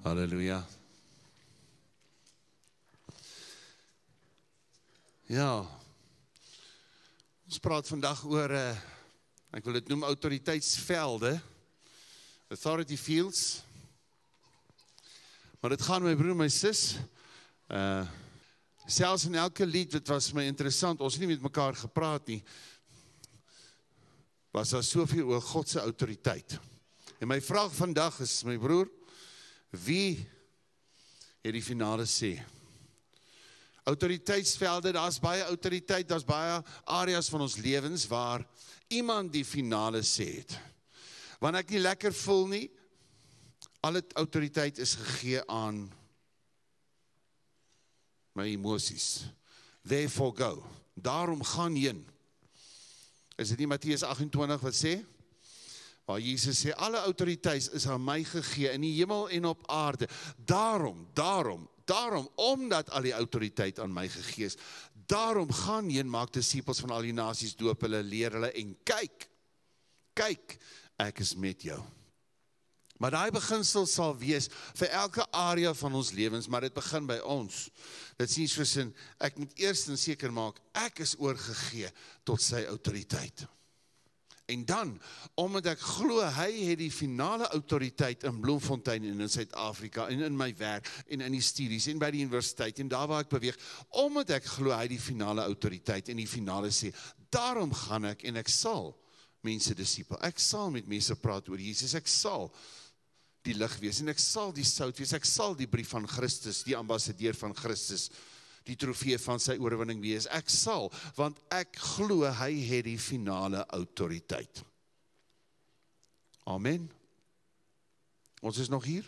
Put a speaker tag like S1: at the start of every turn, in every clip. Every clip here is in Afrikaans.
S1: Halleluja. Ja. Ons praat vandag oor uh ek wil dit noem autoriteitsvelde. Authority fields. Maar dit gaan my broer, my sis, uh selfs in elke lied, dit was my interessant. Ons het nie met mekaar gepraat nie. Was daar soveel oor God se autoriteit. En my vraag vandag is my broer, wie het die finale sê? Autoriteitsvelde, daar's baie autoriteit, daar's baie areas van ons lewens waar iemand die finale sê het. Wanneer ek nie lekker voel nie, al het autoriteit is gegee aan my emosies. Therefore go. Daarom gaan heen. Is dit nie Matteus 28 wat sê? Waar Jesus sê alle autoriteit is aan my gegee in die hemel en op aarde. Daarom, daarom, daarom omdat al die autoriteit aan my gegee is, daarom gaan heen maak disippels van al die nasies doop hulle, leer hulle en kyk. Kyk, ek is met jou. Maar daai beginsel sal wees vir elke area van ons lewens, maar dit begin by ons. Dit sê soos in ek moet eers seker maak ek is oorgegee tot sy autoriteit. En dan, omdat ek glo hy het die finale autoriteit in Bloemfontein en in Suid-Afrika en in my werk en in die studies en by die universiteit en daar waar ek beweeg, omdat ek glo hy die finale autoriteit en die finale sê, daarom gaan ek en ek sal mense disipel. Ek sal met mense praat oor Jesus. Ek sal die lig wees en ek sal die sout wees. Ek sal die brief van Christus, die ambassadeur van Christus die trofee van sy oorwinning wees. Ek sal, want ek glo hy het die finale autoriteit. Amen. Ons is nog hier.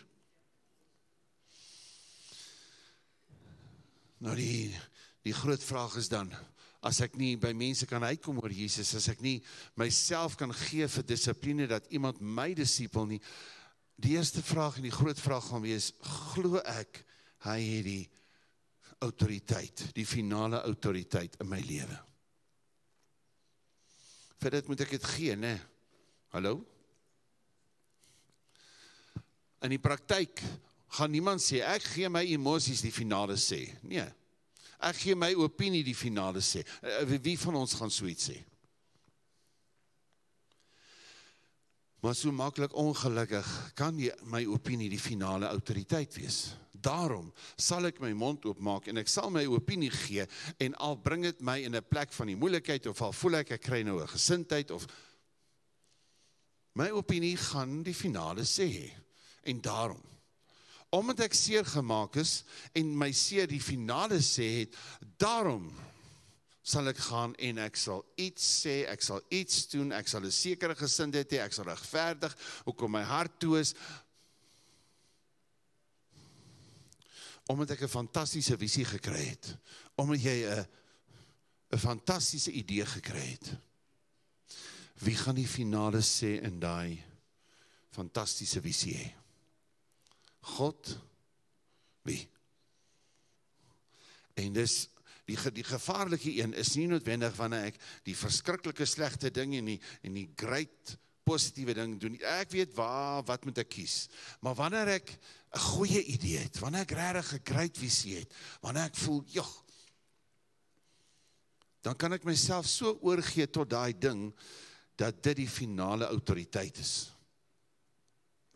S1: Nou die die groot vraag is dan as ek nie by mense kan uitkom oor Jesus, as ek nie myself kan gee vir dissipline dat iemand my disipel nie. Die eerste vraag en die groot vraag gaan wees, glo ek hy het die autoriteit, die finale autoriteit in my lewe. Vir dit moet ek dit gee, né? Hallo? In die praktyk gaan niemand sê ek gee my emosies die finale sê. Nee. Ek gee my opinie die finale sê. Eh, wie van ons gaan so iets sê? Maar so maklik ongelukkig kan jy my opinie die finale autoriteit wees. Daarom sal ek my mond oopmaak en ek sal my opinie gee en al bring dit my in 'n plek van die moeilikheid of al voel ek ek kry nou 'n gesindheid of my opinie gaan die finale sê. En daarom omdat ek seer gemaak is en my seer die finale sê het, daarom sal ek gaan en ek sal iets sê, ek sal iets doen, ek sal 'n sekere gesindheid hê, ek sal regverdig, hoekom my hart toe is. Omdat ek 'n fantastiese visie gekry het, omdat jy 'n 'n fantastiese idee gekry het. Wie gaan die finale sê in daai fantastiese visie hê? God wie? En dis die die gevaarlike een is nie noodwendig wanneer ek die verskriklike slegte ding en die en die great positiewe ding doen. Ek weet waar wat moet ek kies. Maar wanneer ek 'n goeie idee het, wanneer ek regtig 'n great visie het, wanneer ek voel, "Jog, dan kan ek myself so oorgee tot daai ding dat dit die finale autoriteit is.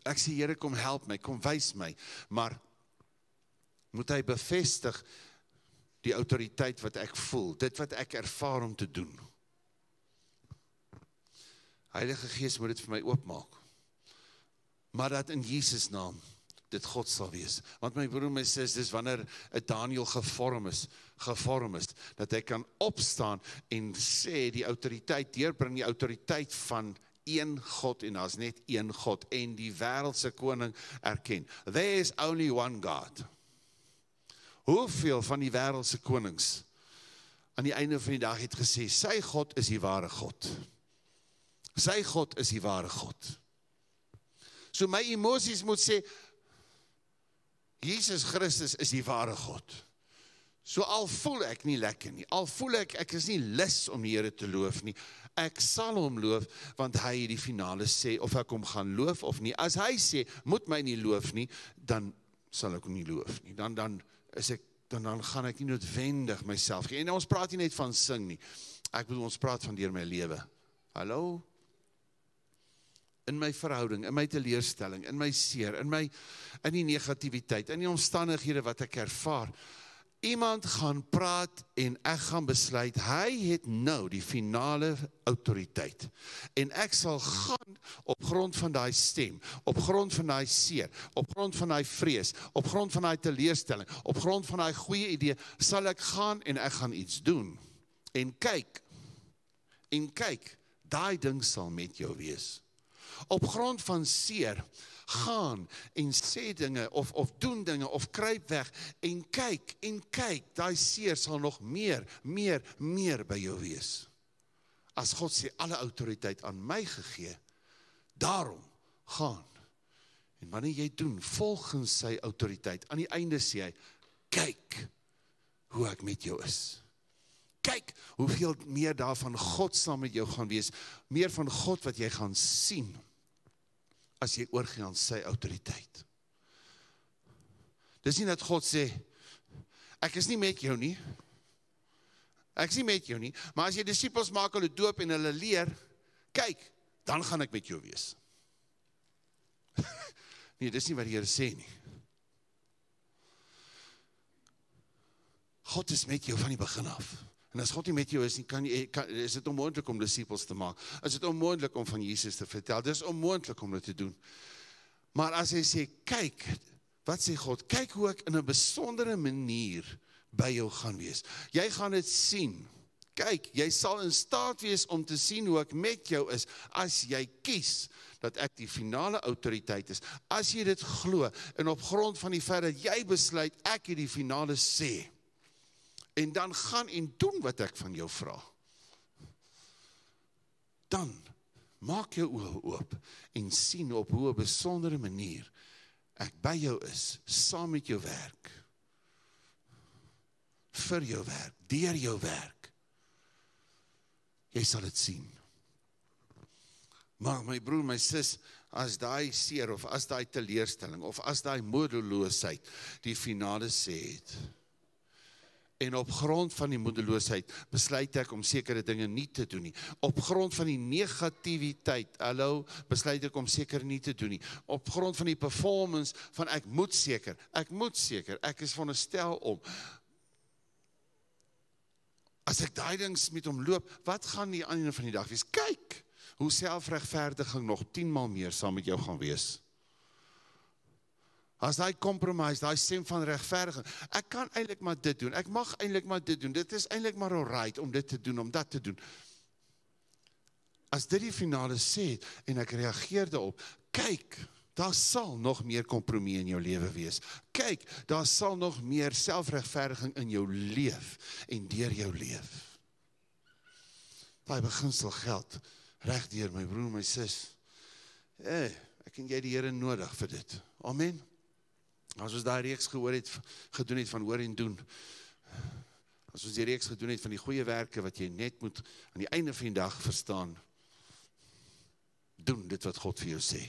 S1: Ek sê Here kom help my, kom wys my, maar moet hy bevestig die autoriteit wat ek voel, dit wat ek ervaar om te doen. Heilige Gees moet dit vir my oopmaak. Maar dat in Jesus naam dit God sal wees. Want my broer my sis, dis wanneer 'n Daniel gevorm is, gevorm is dat hy kan opstaan en sê die autoriteit deurbring die autoriteit van een God en daar's net een God en die wêreldse koning erken. There is only one God. Hoeveel van die wêreldse konings aan die einde van die dag het gesê sy God is die ware God. Sy God is die ware God. So my emosies moet sê Jesus Christus is die ware God. So al voel ek nie lekker nie, al voel ek ek is nie lus om die Here te loof nie, ek sal hom loof want hy het die finale sê of ek hom gaan loof of nie. As hy sê moet my nie loof nie, dan sal ek nie loof nie. Dan dan is ek dan dan gaan ek nie noodwendig myself gee. En ons praat nie net van sing nie. Ek bedoel ons praat van deur my lewe. Hallo. In my verhouding, in my teleurstelling, in my seer, in my in die negativiteit, in die omstandighede wat ek ervaar, iemand gaan praat en ek gaan besluit hy het nou die finale autoriteit. En ek sal gaan op grond van daai stem op grond van daai seer op grond van daai vrees op grond van daai teleurstelling op grond van daai goeie idee sal ek gaan en ek gaan iets doen. En kyk en kyk daai ding sal met jou wees op grond van seer gaan en sê dinge of of doen dinge of kruip weg en kyk en kyk, daai seer sal nog meer, meer, meer by jou wees. As God sê alle autoriteit aan my gegee, daarom gaan. En wanneer jy doen volgens sy autoriteit, aan die einde sê hy, kyk hoe ek met jou is. Kyk hoeveel meer daarvan God saam met jou gaan wees, meer van God wat jy gaan sien as jy oorgee aan sy autoriteit. Dis nie dat God sê ek is nie met jou nie. Ek is nie met jou nie, maar as jy disippels maak hulle doop en hulle leer, kyk, dan gaan ek met jou wees. nee, dis nie wat die Here sê nie. God is met jou van die begin af. En as God nie met jou is nie, kan jy kan, is dit onmoontlik om disippels te maak. Is dit onmoontlik om van Jesus te vertel? Dis onmoontlik om dit te doen. Maar as hy sê, kyk, wat sê God? Kyk hoe ek in 'n besondere manier by jou gaan wees. Jy gaan dit sien. Kyk, jy sal in staat wees om te sien hoe ek met jou is as jy kies dat ek die finale autoriteit is. As jy dit glo en op grond van die feit dat jy besluit ek het die finale sê en dan gaan en doen wat ek van jou vra. Dan maak jou oë oop en sien op hoe 'n besondere manier ek by jou is, saam met jou werk. vir jou werk, deur jou werk. Jy sal dit sien. Maar my broer, my sis, as daai seer of as daai teleurstelling of as daai moedeloosheid die finale sê het, En op grond van die moedeloosheid besluit ek om sekere dinge nie te doen nie. Op grond van die negativiteit, hallo, besluit ek om seker nie te doen nie. Op grond van die performance van ek moet seker, ek moet seker, ek is veronderstel om As ek daai dings met hom loop, wat gaan die ander van die dag wees? Kyk, hoe selfregverdiging nog 10 maal meer saam met jou gaan wees. As daai compromise, daai stem van regverdiging. Ek kan eintlik maar dit doen. Ek mag eintlik maar dit doen. Dit is eintlik maar alright om dit te doen, om dat te doen. As dit die finale sê en ek reageer daarop, kyk, daar sal nog meer kompromie in jou lewe wees. Kyk, daar sal nog meer selfregverdiging in jou leef en deur jou leef. Daai beginsel geld reg deur my broer, my sus. Eh, ek en jy die Here nodig vir dit. Amen. As ons daai reeks gehoor het gedoen het van hoor en doen. As ons die reeks gedoen het van die goeie werke wat jy net moet aan die einde van die dag verstaan. Doen dit wat God vir jou sê.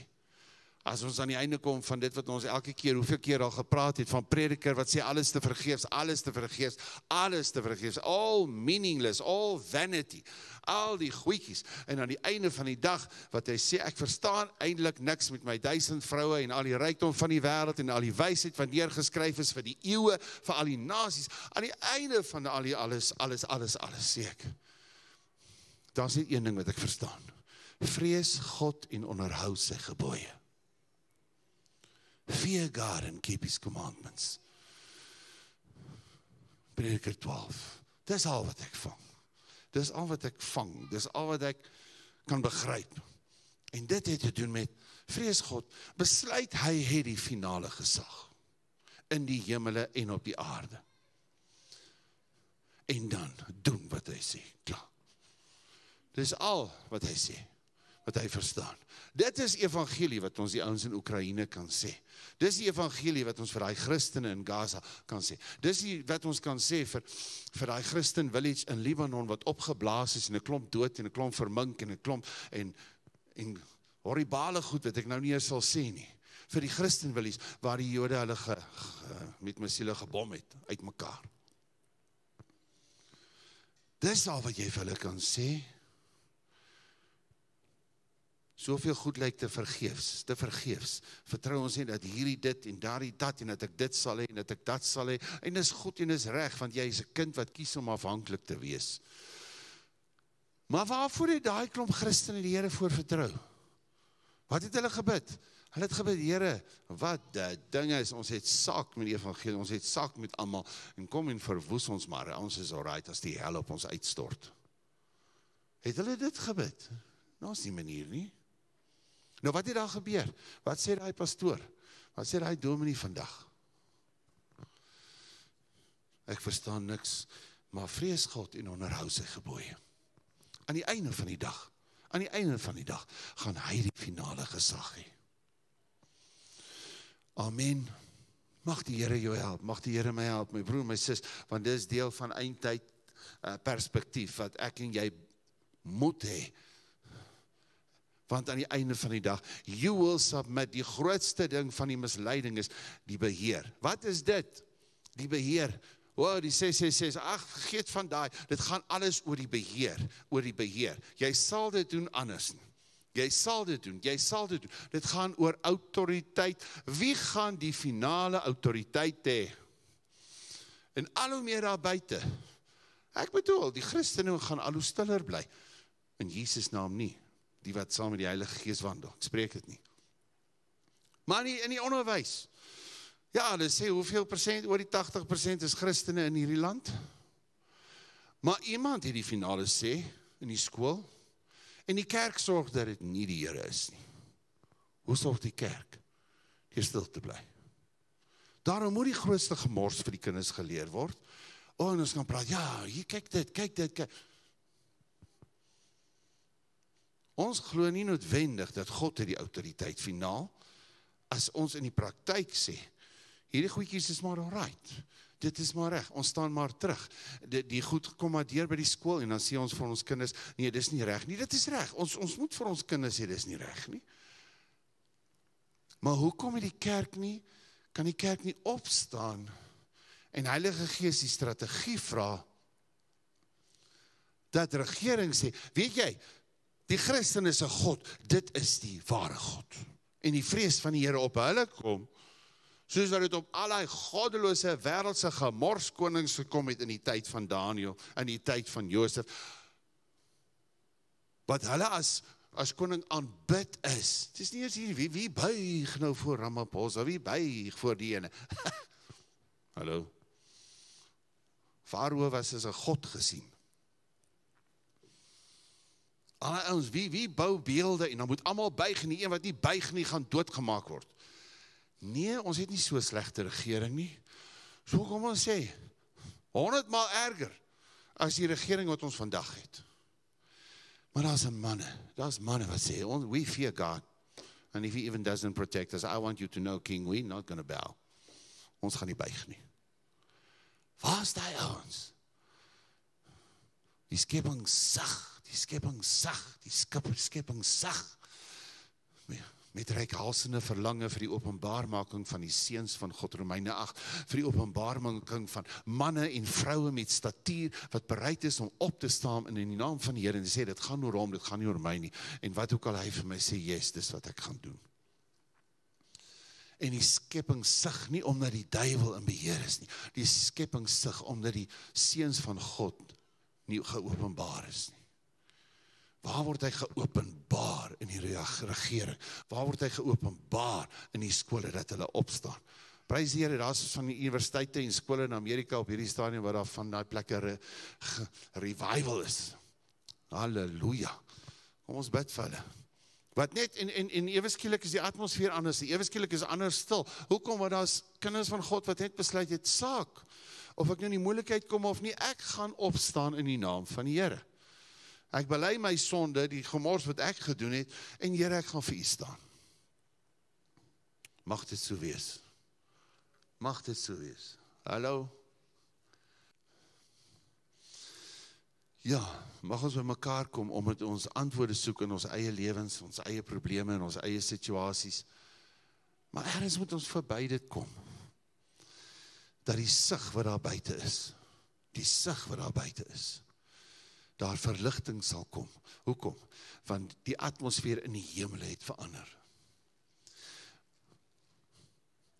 S1: As ons aan die einde kom van dit wat ons elke keer, hoeveel keer al gepraat het van prediker wat sê alles te vergeefs, alles te vergeefs, alles te vergeefs, all meaningless, all vanity, al die goedjies. En aan die einde van die dag wat hy sê ek verstaan eintlik niks met my duisend vroue en al die rykdom van die wêreld en al die wysheid wat neergeskryf is vir die eeue, vir al die nasies. Aan die einde van al die alles, alles, alles, alles sê ek. Daar's net een ding wat ek verstaan. Vrees God en onderhou sy gebooie. Fear God and keep his commandments. Prediker 12. Dis al wat ek vang. Dis al wat ek vang. Dis al wat ek kan begryp. En dit het te doen met vrees God. Besluit hy het die finale gesag in die hemele en op die aarde. En dan doen wat hy sê. Klaar. Dis al wat hy sê. Wat hy verstaan. Dit is evangelie wat ons die ouens in Oekraïne kan sê. Dis die evangelie wat ons vir daai Christene in Gaza kan sê. Dis die wat ons kan sê vir vir daai Christen village in Libanon wat opgeblaas is en 'n klomp dood en 'n klomp vermink en 'n klomp en en horribale goed wat ek nou nie eens sal sê nie. vir die Christen willies waar die Jode hulle ge, ge, met mesiele gebom het uitmekaar. Dis al wat jy vir hulle kan sê. Soveel goed lyk te vergeefs, te vergeefs. Vertrou ons nie dat hierdie dit en daardie dat en dat ek dit sal hê en dat ek dat sal hê en dis goed en dis reg want jy is 'n kind wat kies om afhanklik te wees. Maar waarvoor het daai klomp Christene die Here voor vertrou? Wat het hulle gebid? Hulle het gebid, Here, wat die ding is, ons het saak met die evangelie, ons het saak met almal en kom en verwoes ons maar. Ons is alright as die hel op ons uitstort. Het hulle dit gebid? Nou is nie manier nie. Nou wat het daar gebeur? Wat sê daai pastoor? Wat sê daai dominee vandag? Ek verstaan niks, maar vrees God en onderhou sy gebooie. Aan die einde van die dag, aan die einde van die dag gaan hy die finale gesag hê. Amen. Mag die Here jou help, mag die Here my help, my broer, my sus, want dis deel van eindtyd uh, perspektief wat ek en jy moet hê want aan die einde van die dag you will submit. Die grootste ding van die misleiding is die beheer. Wat is dit? Die beheer. O oh, die 666 ag vergeet van daai. Dit gaan alles oor die beheer oor die beheer. Jy sal dit doen anders jy sal dit doen jy sal dit doen. Dit gaan oor autoriteit. Wie gaan die finale autoriteit hê? En al hoe meer daar buite. Ek bedoel die christene gaan al hoe stiller bly. In Jesus naam nie die wat saam met die Heilige Gees wandel. Ek spreek dit nie. Maar nie in die onderwys. Ja, hulle sê hoeveel persent oor die 80% is Christene in hierdie land? Maar iemand het die finale sê in die skool en die kerk sorg dat dit nie die Here is nie. Hoe sorg die kerk? Deur stil te bly. Daarom moet die grootste gemors vir die kinders geleer word. O, en ons gaan praat. Ja, hier kyk dit, kyk dit, kyk. Ons glo nie noodwendig dat God het die autoriteit finaal as ons in die praktyk sê hierdie goedjies is maar alright. Dit is maar reg. Ons staan maar terug. Die die goed kom maar deur by die skool en dan sê ons vir ons kinders, nee, dis nie reg nie. Dit is reg. Ons ons moet vir ons kinders sê dis nie reg nie. Maar hoekom het die kerk nie kan die kerk nie opstaan en Heilige Gees die strategie vra dat regering sê, weet jy, Die Christen is 'n God, dit is die ware God. En die vrees van die Here op hulle kom, soos wat dit op al daai goddelose wêreldse gemors konings gekom het in die tyd van Daniël, in die tyd van Josef. Wat hulle as as koning aanbid is. Dis nie eens hier wie wie buig nou voor Ramaphosa, wie buig voor die ene. Hallo. Farao was as 'n god gesien. Alle ouens, wie wie bou beelde en dan moet almal buig en die een wat nie buig nie gaan doodgemaak word. Nee, ons het nie so slegte regering nie. So kom ons sê 100 maal erger as die regering wat ons vandag het. Maar daar's 'n manne, daar's manne wat sê, "We fear God." And if he even doesn't protect us, I want you to know king, we not going to bow. Ons gaan nie buig nie. Waar's daai ouens? Die skepping sag die skepping sag, die skipper skepping sag. Met reikhalsende verlange vir die openbaarmaking van die seuns van God Romeine 8 vir die openbaarmaking van manne en vroue met statuur wat bereid is om op te staan in die naam van die Here en sê dit gaan oor hom, dit gaan nie oor my nie en wat ook al hy vir my sê, yes, dis wat ek gaan doen. En die skepping sug nie omdat die duiwel in beheer is nie. Die skepping sug omdat die seuns van God nie geopenbaar is nie. Waar word hy geopenbaar in die regering? Waar word hy geopenbaar in die skole dat hulle opstaan? Prys die Here, daar's van die universiteite en skole in Amerika op hierdie stadium waar daar van daai plekke re, ge, revival is. Halleluja. Kom ons bid vir hulle. Wat net en en en ewe skielik is die atmosfeer anders. Ewe skielik is anders stil. Hoekom want daar's kinders van God wat net besluit het saak of ek nou in die moeilikheid kom of nie, ek gaan opstaan in die naam van die Here. Ek bely my sonde, die gemors wat ek gedoen het en Here, ek gaan vir U staan. Mag dit so wees. Mag dit so wees. Hallo. Ja, mag ons by mekaar kom om met ons antwoorde soek in ons eie lewens, ons eie probleme en ons eie situasies. Maar ergens moet ons verby dit kom. Dat die sig wat daar buite is, die sig wat daar buite is, daar verligting sal kom. Hoekom? Want die atmosfeer in die hemel het verander.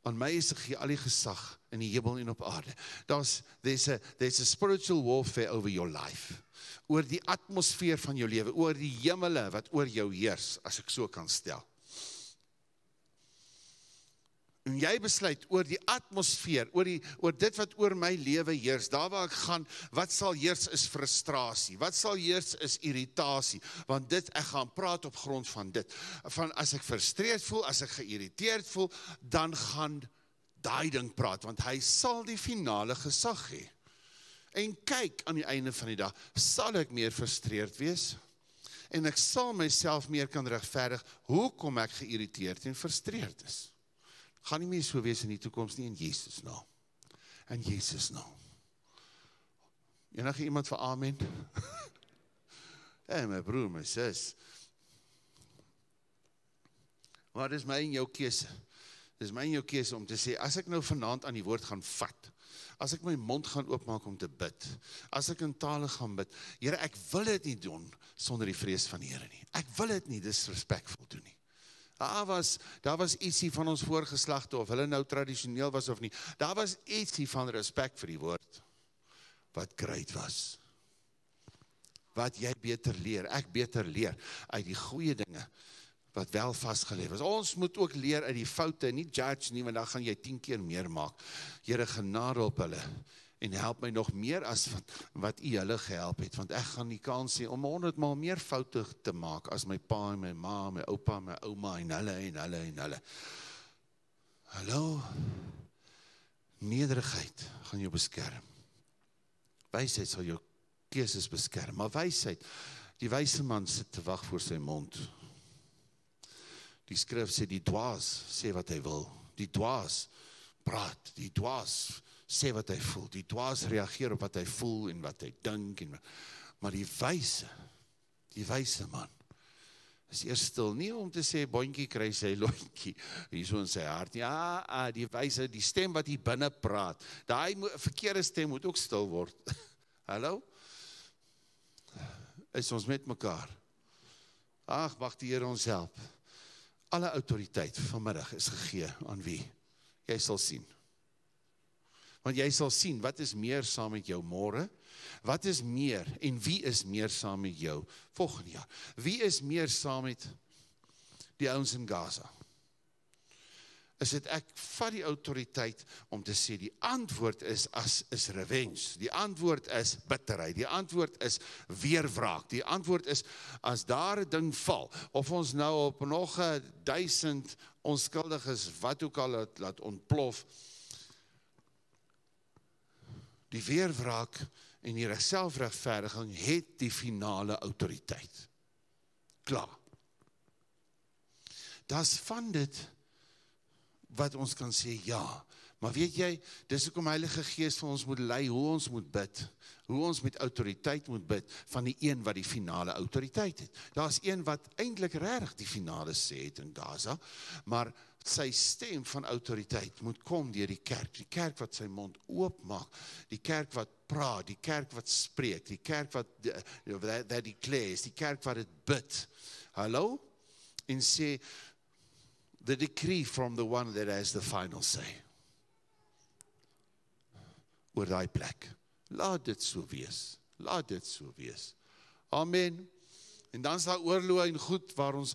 S1: Aan my is gegee al die gesag in die hemel en op aarde. Daar's there's a there's a spiritual warfare over your life. Oor die atmosfeer van jou lewe, oor die hemele wat oor jou heers, as ek so kan stel en jy besluit oor die atmosfeer, oor die oor dit wat oor my lewe heers, daar waar ek gaan, wat sal heers is frustrasie. Wat sal heers is irritasie, want dit ek gaan praat op grond van dit. Van as ek frustreerd voel, as ek geïrriteerd voel, dan gaan daai ding praat want hy sal die finale gesag hê. En kyk aan die einde van die dag, sal ek meer frustreerd wees? En ek sal myself meer kan regverdig hoekom ek geïrriteerd en frustreerd is gaan nie meer so wees in die toekoms nie in Jesus naam. In Jesus naam. Enige iemand vir amen? hey my broer, my sis. Wat is my en jou keuse? Dis my en jou keuse om te sê as ek nou vanaand aan die woord gaan vat, as ek my mond gaan oopmaak om te bid, as ek in tale gaan bid, Here, ek wil dit nie doen sonder die vrees van die Here nie. Ek wil dit nie disrespectful doen nie. Daar was daar was ietsie van ons voorgeslagte of hulle nou tradisioneel was of nie. Daar was ietsie van respek vir die woord wat great was. Wat jy beter leer, ek beter leer uit die goeie dinge wat wel vasgelê was. Ons moet ook leer uit die foute, nie judge nie, want dan gaan jy 10 keer meer maak. Here genade op hulle en help my nog meer as wat, wat u hulle gehelp het want ek gaan die kans hê om 100 maal meer foute te maak as my pa en my ma, my oupa, my ouma en hulle en hulle en hulle. Hallo. Nederigheid gaan jou beskerm. Wysheid sal jou keuses beskerm, maar wysheid, die wyse man sit te wag voor sy mond. Die skrif sê die dwaas sê wat hy wil. Die dwaas praat, die dwaas sê wat hy voel. Die dwaas reageer op wat hy voel en wat hy dink en maar die wyse, die wyse man is eers stil nie om te sê bondjie kry sy lontjie hierso in sy hart. Ja, ah, die wyse, die stem wat hier binne praat. Daai verkeerde stem moet ook stil word. Hallo? Is ons met mekaar? Ag, mag die Here ons help. Alle autoriteit vanmiddag is gegee aan wie? Jy sal sien want jy sal sien wat is meer saam met jou môre? Wat is meer en wie is meer saam met jou volgende jaar? Wie is meer saam met die ouens in Gaza? Is dit ek vat die autoriteit om te sê die antwoord is as is revenge. Die antwoord is bitterheid. Die antwoord is weerwraak. Die antwoord is as daar 'n ding val of ons nou op nog 'n 1000 onskuldiges wat ook al laat, laat ontplof die weerwraak en die selfregverdiging het die finale autoriteit. Klaar. Das van dit wat ons kan sê ja, maar weet jy, dis hoekom Heilige Gees vir ons moet lei hoe ons moet bid, hoe ons met autoriteit moet bid van die een wat die finale autoriteit het. Daar's een wat eintlik reg die finale sê het in Gaza, maar sy stem van autoriteit moet kom deur die kerk, die kerk wat sy mond oop maak, die kerk wat praat, die kerk wat spreek, die kerk wat that, that declares, die kerk wat dit bid. Hallo? En sê the decree from the one that has the final say. Oor daai plek. Laat dit so wees. Laat dit so wees. Amen. En dan is daar oorloë en goed waar ons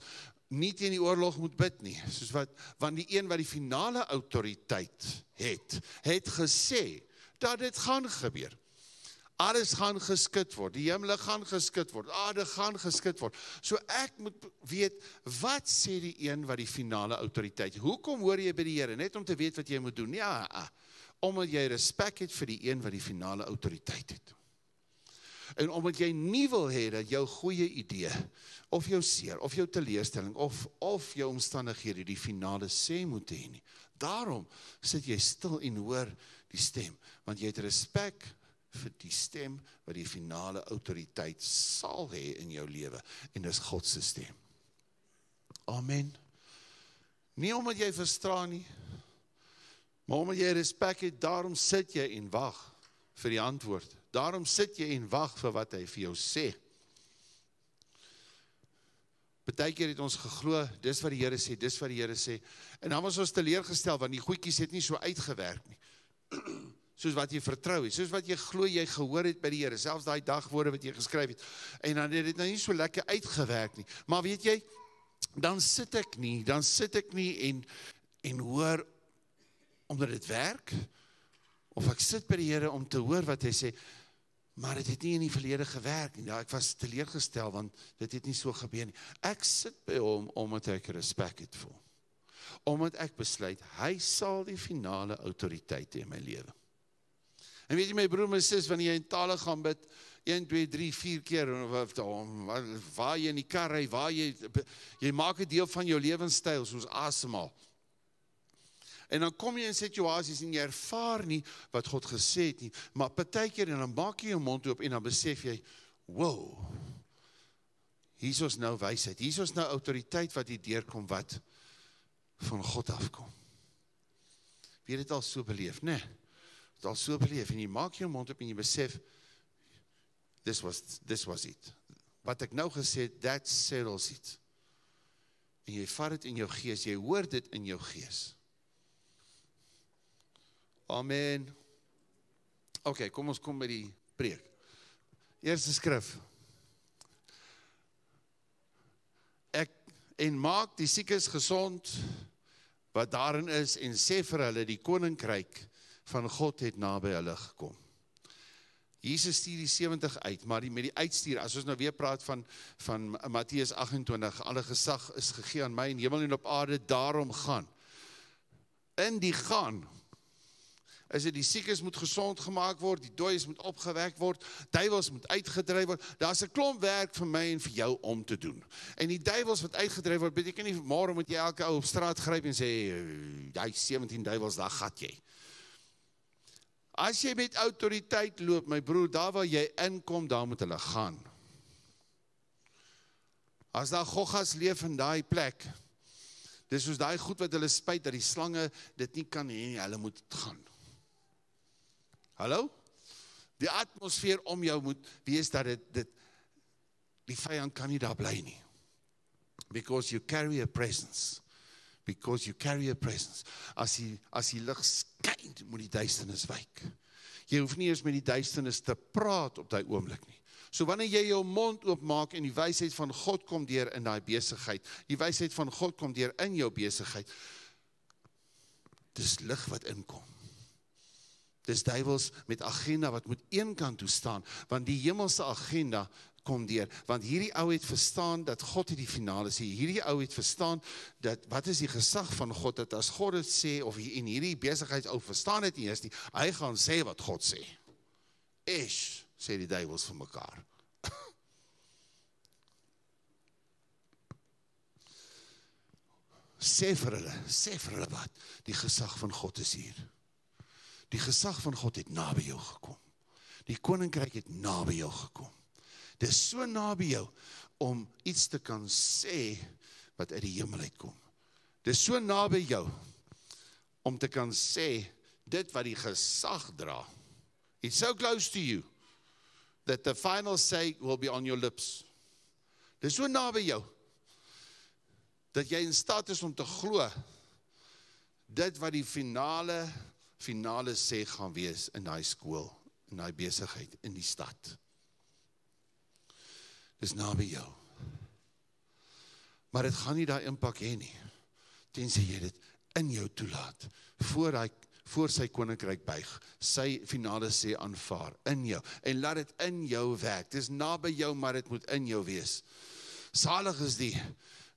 S1: nie teen die oorlog moet bid nie, soos wat want die een wat die finale autoriteit het, het gesê dat dit gaan gebeur. Alles gaan geskit word. Die hemele gaan geskit word. Aarde gaan geskit word. So ek moet weet wat sê die een wat die finale autoriteit. Hoekom hoor jy by die Here net om te weet wat jy moet doen? Ja, omdat jy respek het vir die een wat die finale autoriteit het. En omdat jy nie wil hê dat jou goeie idee of jou seer of jou teleurstelling of of jou omstandighede die finale sê moet hê nie. Daarom sit jy stil en hoor die stem want jy het respek vir die stem wat die finale autoriteit sal hê in jou lewe en dis God se stem. Amen. Nie omdat jy verstaan nie, maar omdat jy respek het, daarom sit jy en wag vir die antwoord. Daarom sit jy en wag vir wat hy vir jou sê. Partykeer het ons geglo, dis wat die Here sê, dis wat die Here sê. En dan was ons teleurgestel want die goedjies het nie so uitgewerk nie. Soos wat jy vertrou het, soos wat jy glo jy gehoor het by die Here, selfs daai dagwoorde wat jy geskryf het. En dan het dit nou nie so lekker uitgewerk nie. Maar weet jy, dan sit ek nie, dan sit ek nie en en hoor omdat dit werk of ek sit by die Here om te hoor wat hy sê maar dit het nie in die verlede gewerk nie. Ja, ek was teleurgestel want dit het nie so gebeur nie. Ek sit by hom omdat ek respek het vir hom. Omdat ek besluit hy sal die finale autoriteit hê in my lewe. En weet jy my broer en sis wanneer jy in tale gaan bid 1 2 3 4 keer of waar jy in die kar ry, waar jy jy maak 'n deel van jou lewenstyl soos asemhaal. En dan kom jy in situasies en jy ervaar nie wat God gesê het nie, maar partykeer en dan maak jy jou mond oop en dan besef jy, "Wow. Hier is nou wysheid. Hier is nou autoriteit wat hier deurkom wat van God afkom." Wie het dit al so beleef, né? Nee, dit al so beleef en jy maak jou mond oop en jy besef this was this was it. Wat ek nou gesê het, that settles it. En jy vat dit in jou gees, jy hoor dit in jou gees. Amen. OK, kom ons kom by die preek. Eerste skrif. Ek en maak die siekes gesond wat daarin is en sê vir hulle die koninkryk van God het naby hulle gekom. Jesus stuur die 70 uit, maar die met die uitstuur, as ons nou weer praat van van Matteus 28, alle gesag is gegee aan my in hemel en op aarde, daarom gaan. In die gaan is dit die siekes moet gesond gemaak word, die dooies moet opgewek word, duiwels moet uitgedryf word. Daar's 'n klomp werk vir my en vir jou om te doen. En die duiwels wat uitgedryf word, beteken nie môre moet jy elke ou op straat gryp en sê jy 17 duiwels, daar gat jy. As jy met autoriteit loop, my broer, daar waar jy inkom, daar moet hulle gaan. As daar goggas leef in daai plek, dis soos daai goed wat hulle spuit dat die slange dit nie kan hê nie, hulle moet gaan. Hallo? Die atmosfeer om jou moet wees dat dit dit die vyand kan nie daar bly nie. Because you carry a presence. Because you carry a presence. As jy as jy lig skyn, moet die duisternis wyk. Jy hoef nie eers met die duisternis te praat op daai oomblik nie. So wanneer jy jou mond oopmaak en die wysheid van God kom deur in daai besigheid, die wysheid van God kom deur in jou besigheid. Dis lig wat inkom. Dis duiwels met agenda wat moet een kant toe staan, want die hemelse agenda kom deur, want hierdie ou het verstaan dat God het die finale sê. Hierdie ou het verstaan dat wat is die gesag van God dat as God dit sê of hier in hierdie besigheidsou verstaan dit eens nie, hy gaan sê wat God sê. Ish, sê die duiwels vir mekaar. sê vir hulle, sê vir hulle wat, die gesag van God is hier. Die gesag van God het naby jou gekom. Die koninkryk het naby jou gekom. Dit is so naby jou om iets te kan sê wat uit die hemel uitkom. Dit is so naby jou om te kan sê dit wat die gesag dra. It's so close to you that the final say will be on your lips. Dit is so naby jou dat jy in staat is om te glo dit wat die finale finale sê gaan wees in daai skool, in daai besigheid in die stad. Dis naby jou. Maar dit gaan nie daai impak hê nie tensy jy dit in jou toelaat voor hy voor sy koninkryk buig. Sy finale sê aanvaar in jou en laat dit in jou werk. Dis naby jou, maar dit moet in jou wees. Salig is die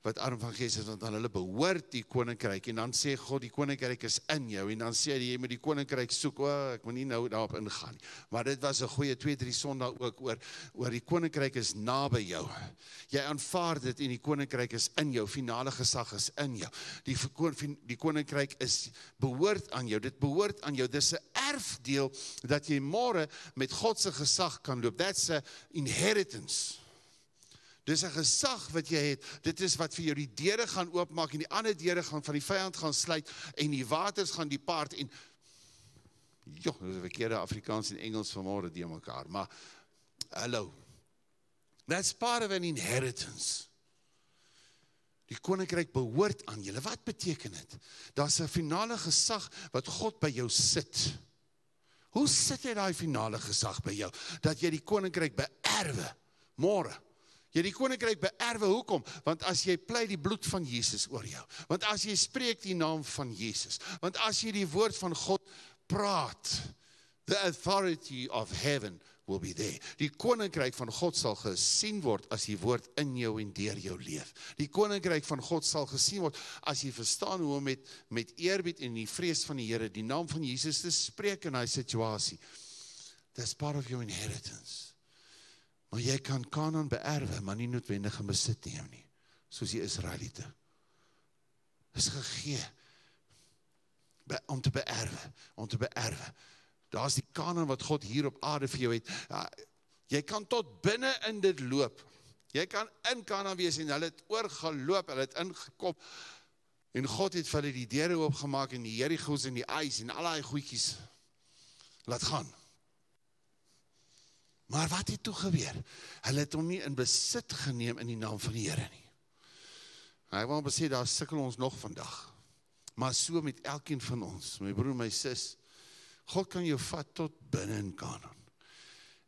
S1: wat arm van gees is want aan hulle behoort die koninkryk. En dan sê God die koninkryk is in jou. En dan sê jy moet die koninkryk soek. O ek moet nie nou daarop ingaan nie. Maar dit was 'n goeie 2 3 Sondag ook oor oor die koninkryk is naby jou. Jy aanvaar dit en die koninkryk is in jou. Finale gesag is in jou. Die die koninkryk is behoort aan jou. Dit behoort aan jou. Dis 'n erfdeel dat jy môre met God se gesag kan loop. That's a inheritance Dis 'n gesag wat jy het. Dit is wat vir jou die deure gaan oopmaak en die ander deure gaan van die vyand gaan sluit en die waters gaan die paart en Ja, dis 'n verkeerde Afrikaans en Engels vanmôre die mekaar, maar hallo. That's part of an inheritance. Die koninkryk behoort aan julle. Wat beteken dit? Daar's 'n finale gesag wat God by jou sit. Hoe sit jy daai finale gesag by jou dat jy die koninkryk beerwe môre? Jy die koninkryk beerwe hoekom? Want as jy pleit die bloed van Jesus oor jou, want as jy spreek die naam van Jesus, want as jy die woord van God praat, the authority of heaven will be there. Die koninkryk van God sal gesien word as die woord in jou en deur jou leef. Die koninkryk van God sal gesien word as jy verstaan hoe om met met eerbied en die vrees van die Here die naam van Jesus te spreek in daai situasie. That's part of your inheritance. Maar jy kan Kanaan beerwe, maar nie noodwendig in besit neem nie, soos die Israeliete. Is gegee om te beerwe, om te beerwe. Daar's die Kanaan wat God hier op aarde vir jou het. Ja, jy kan tot binne in dit loop. Jy kan in Kanaan wees en hulle het oorgeloop, hulle het ingekom. En God het vir hulle die deure oopgemaak en die Jerigos en die ys en al daai goedjies laat gaan. Maar wat het toe gebeur? Hulle het hom nie in besit geneem in die naam van die Here nie. Hy wou besê daar sukkel ons nog vandag. Maar so met elkeen van ons, my broer, my sus, God kan jou vat tot binne in Kanaan.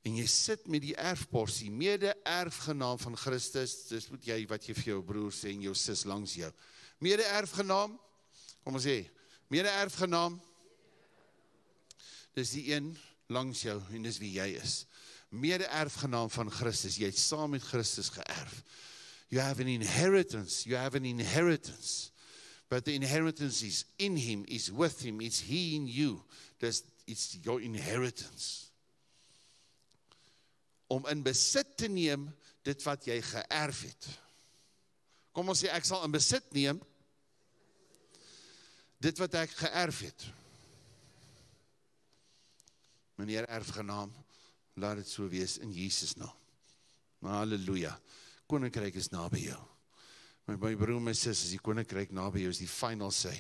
S1: En jy sit met die erfporsie, mede-erfgenaam van Christus. Dis moet jy wat jy vir jou broer sê en jou sus langs jou. Mede-erfgenaam. Kom ons sê, mede-erfgenaam. Dis die een langs jou en dis wie jy is. Mede-erfgenaam van Christus. Jy het saam met Christus geërf. You have an inheritance. You have an inheritance. But the inheritance is in him, is with him, it's he in you. Dis it's your inheritance. Om in besit te neem dit wat jy geërf het. Kom ons sê ek sal in besit neem dit wat ek geërf het. Meneer erfgenaam, laat dit so wees in Jesus naam. Halleluja. Koninkryk is naby jou. My my broer my sis as die koninkryk naby jou is die final say.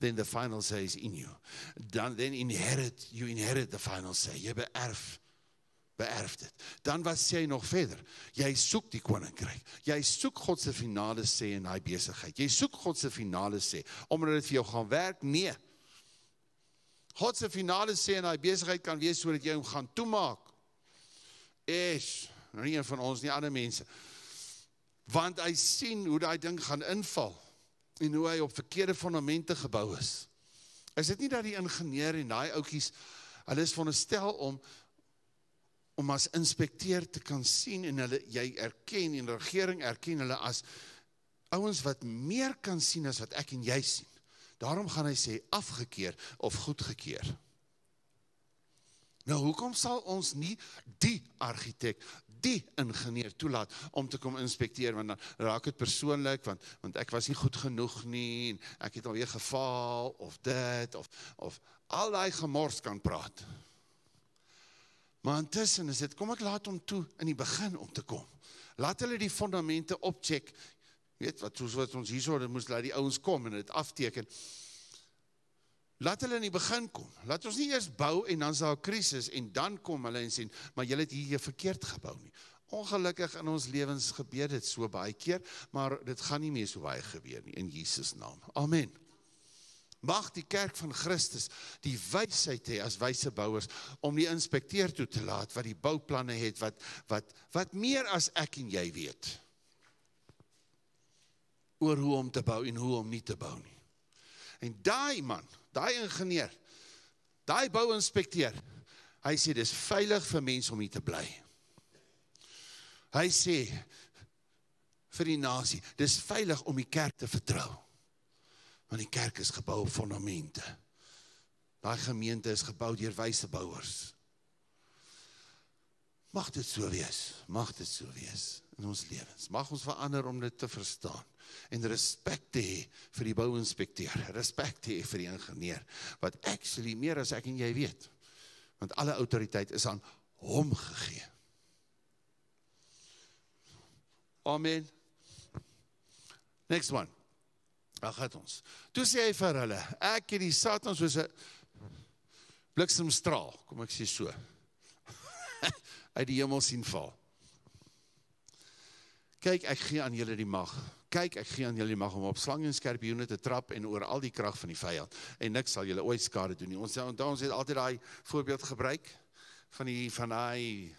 S1: Then the final say is in you. Dan then inherit you inherit the final say. Jy beerf beerf dit. Dan wat sê hy nog verder? Jy soek die koninkryk. Jy soek God se finale sê in daai besigheid. Jy soek God se finale sê omdat dit vir jou gaan werk? Nee. God se finale sê in daai besigheid kan wees sodat jy hom gaan toemaak. Is nou nie een van ons nie ander mense want hy sien hoe daai ding gaan inval en hoe hy op verkeerde fondamente gebou is. Is dit nie dat die ingenieur en daai ouetjies hulle is veronderstel om om as inspekteur te kan sien en hulle jy erken en die regering erken hulle as ouens wat meer kan sien as wat ek en jy sien. Daarom gaan hy sê afgekeur of goedgekeur. Nou hoekom sal ons nie die argitek, die ingenieur toelaat om te kom inspekteer want dan raak dit persoonlik want want ek was nie goed genoeg nie en ek het alweer gefaal of dit of of al daai gemors kan praat. Maar intussen is dit kom ek laat hom toe in die begin om te kom. Laat hulle die fondamente opcheck. Weet wat soos wat ons hierso moet laat die ouens kom en dit afteken. Laat hulle in die begin kom. Laat ons nie eers bou en dan daar 'n krisis en dan kom hulle en sê, "Maar julle het hier verkeerd gebou nie." Ongelukkig in ons lewens gebeur dit so baie keer, maar dit gaan nie meer so baie gebeur nie in Jesus naam. Amen. Mag die kerk van Christus die wysheid hê as wyse bouers om die inspekteur toe te laat wat die bouplanne het wat wat wat meer as ek en jy weet oor hoe om te bou en hoe om nie te bou nie. En daai man daai ingenieur, daai bouinspekteur, hy sê dis veilig vir mense om hier te bly. Hy sê vir die nasie, dis veilig om die kerk te vertrou. Want die kerk is gebou op fondamente. Daai gemeente is gebou deur wyse bouers. Mag dit so wees. Mag dit so wees in ons lewens. Mag ons verander om dit te verstaan en respek te hê vir die bouinspekteur, respek te hê vir die ingenieur wat actually meer as ek en jy weet. Want alle autoriteit is aan hom gegee. Amen. Next one. Ag het ons. Toe sê hy vir hulle, ek het die Satan soos 'n bliksemstraal, kom ek sê so. uit die hemel sien val. Kyk, ek gee aan julle die mag. Kyk, ek gee aan julle mag om op slange en skorpioene te trap en oor al die krag van die vyand en niks sal julle ooit skade doen nie. Ons onthou ons het altyd daai voorbeeld gebruik van die van daai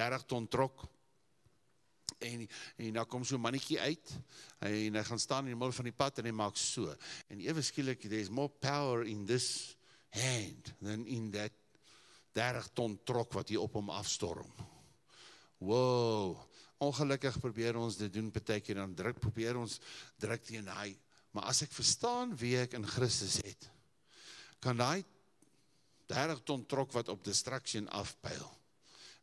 S1: 30 ton trok en en dan kom so 'n mannetjie uit en hy gaan staan in die middel van die pad en hy maak so en ewe skielik there's more power in this hand than in that 30 ton trok wat hier op hom afstorm. Wow. Ongelukkig probeer ons dit doen partykeer dan druk probeer ons druk teen hy. Maar as ek verstaan wie ek in Christus het, kan daai 30 ton trok wat op destruction afpyl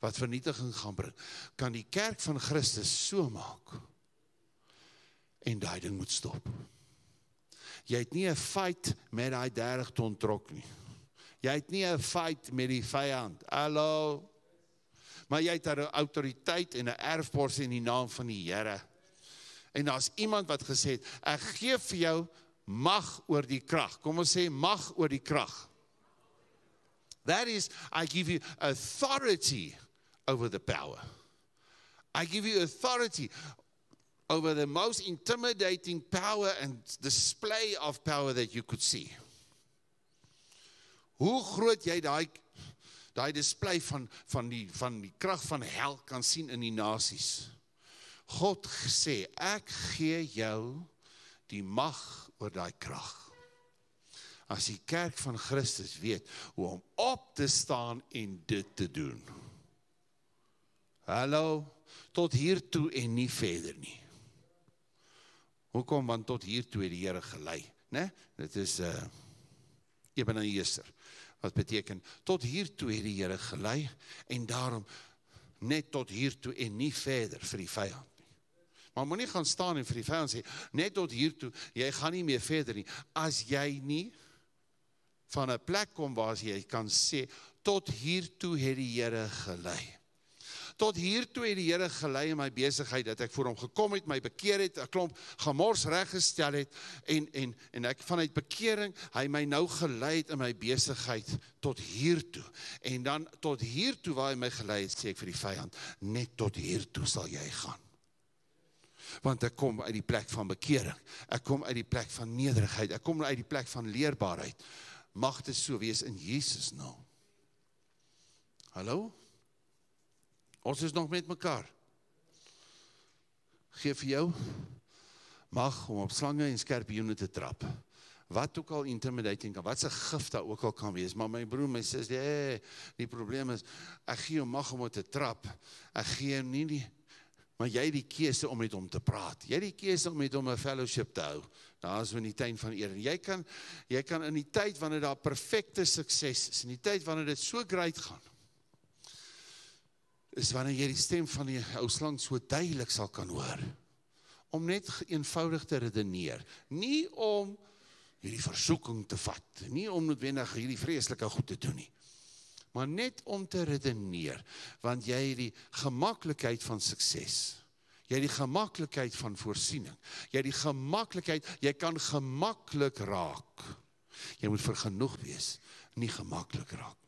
S1: wat vernietiging gaan bring, kan die kerk van Christus so maak en daai ding moet stop. Jy het nie 'n fight met daai 30 ton trok nie. Jy het nie 'n fight met die vyand. Hallo. Maar jy het 'n autoriteit en 'n erfporsie in die naam van die Here. En daar's iemand wat gesê het, ek gee vir jou mag oor die krag. Kom ons sê mag oor die krag. That is I give you authority over the power. I give you authority over the most intimidating power and display of power that you could see. Hoe groot jy daai daai display van van die van die krag van hel kan sien in die nasies. God sê ek gee jou die mag oor daai krag. As die kerk van Christus weet hoe om op te staan en dit te doen. Hallo, tot hier toe en nie verder nie. Hoekom want tot hier toe het die Here gelei, né? Dit is 'n uh, Ebenezer wat beteken tot hier toe het die Here gelei en daarom net tot hier toe en nie verder vir die vyand nie. Maar moenie gaan staan en vir die vyand sê net tot hier toe, jy gaan nie meer verder nie as jy nie van 'n plek kom waar jy kan sê tot hier toe het die Here gelei tot hier toe het die Here gelei in my besigheid dat ek voor hom gekom het, my bekeer het, 'n klomp gemors reggestel het en en en ek vanuit bekering, hy my nou gelei het in my besigheid tot hier toe. En dan tot hier toe waar hy my gelei het, sê ek vir die vyand, net tot hier toe sal jy gaan. Want ek kom uit die plek van bekering. Ek kom uit die plek van nederigheid. Ek kom uit die plek van leerbaarheid. Mag dit so wees in Jesus naam. Hallo? Ons is nog met mekaar. Geef vir jou mag om op slange en skorpioene te trap. Wat ook al intimidating kan, wat se gif daar ook al kan wees, maar my broer, my suster, hey, die probleem is ek gee jou mag om te trap. Ek gee nie die maar jy het die keuse om met hom te praat. Jy het die keuse om met hom 'n fellowship te hou. Daar is in die tuin van Eden. Jy kan jy kan in die tyd wanneer daar perfekte sukses is, in die tyd wanneer dit so great gaan is wanneer jy die stem van die ou slang so duidelik sal kan hoor. Om net eenvoudig te redeneer, nie om hierdie versoeking te vat, nie om noodwendig hierdie vreeslike goed te doen nie. Maar net om te redeneer, want jy het die gemaklikheid van sukses. Jy het die gemaklikheid van voorsiening. Jy het die gemaklikheid, jy kan gemaklik raak. Jy moet vergenoeg wees, nie gemaklik raak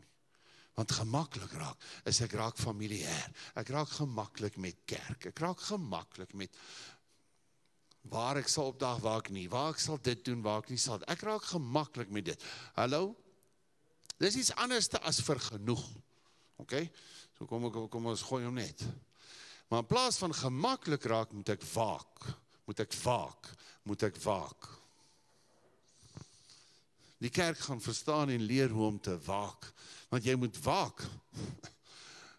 S1: want gemaklik raak is ek raak familier. Ek raak gemaklik met kerk. Ek raak gemaklik met waar ek sal opdag waar ek nie, waar ek sal dit doen waar ek nie sal. Ek raak gemaklik met dit. Hallo. Dis iets anders as vir genoeg. OK? So kom ek kom ons gooi hom net. Maar in plaas van gemaklik raak, moet ek waak. Moet ek waak. Moet ek waak. Die kerk gaan verstaan en leer hoe om te waak want jy moet waak.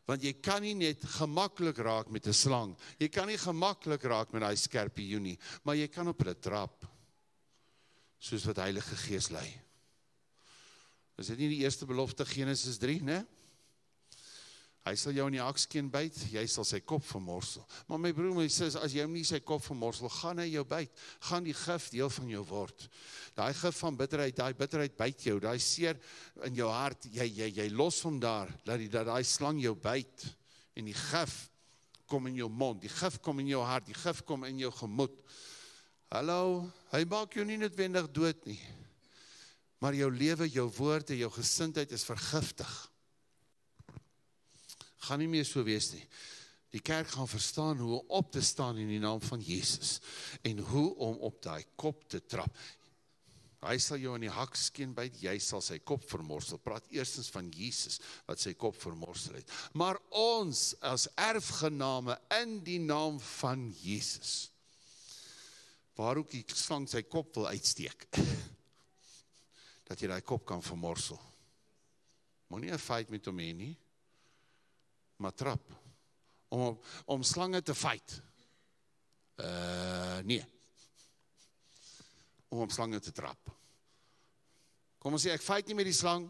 S1: Want jy kan nie net gemaklik raak met 'n slang. Jy kan nie gemaklik raak met daai skorpioen nie, maar jy kan op hulle trap. Soos wat Heilige Gees lei. Is dit nie die eerste belofte Genesis 3, né? Hy sal jou in die akskeen byt, jy sal sy kop vermorsel. Maar my broer, my sis, as jy hom nie sy kop vermorsel, gaan hy jou byt. Gaan die gif deel van jou word. Daai gif van bitterheid, daai bitterheid byt jou, daai seer in jou hart, jy jy jy los hom daar, laat die dat daai slang jou byt en die gif kom in jou mond, die gif kom in jou hart, die gif kom in jou gemoed. Hallo, hy maak jou nie noodwendig dood nie. Maar jou lewe, jou woorde, jou gesindheid is vergiftig. Gaan nie meer so wees nie. Die kerk gaan verstaan hoe om op te staan in die naam van Jesus en hoe om op daai kop te trap. Hy sal jou in die hak skeen byt, jy sal sy kop vermorsel. Praat eerstens van Jesus wat sy kop vermorsel het. Maar ons as erfgename in die naam van Jesus. Waar ook die slang sy kop wil uitsteek. Dat jy daai kop kan vermorsel. Moenie 'n fight met hom hê nie. Maar trap om om slange te fight. Uh nee om op slange te trap. Kom ons sê ek fight nie met die slang.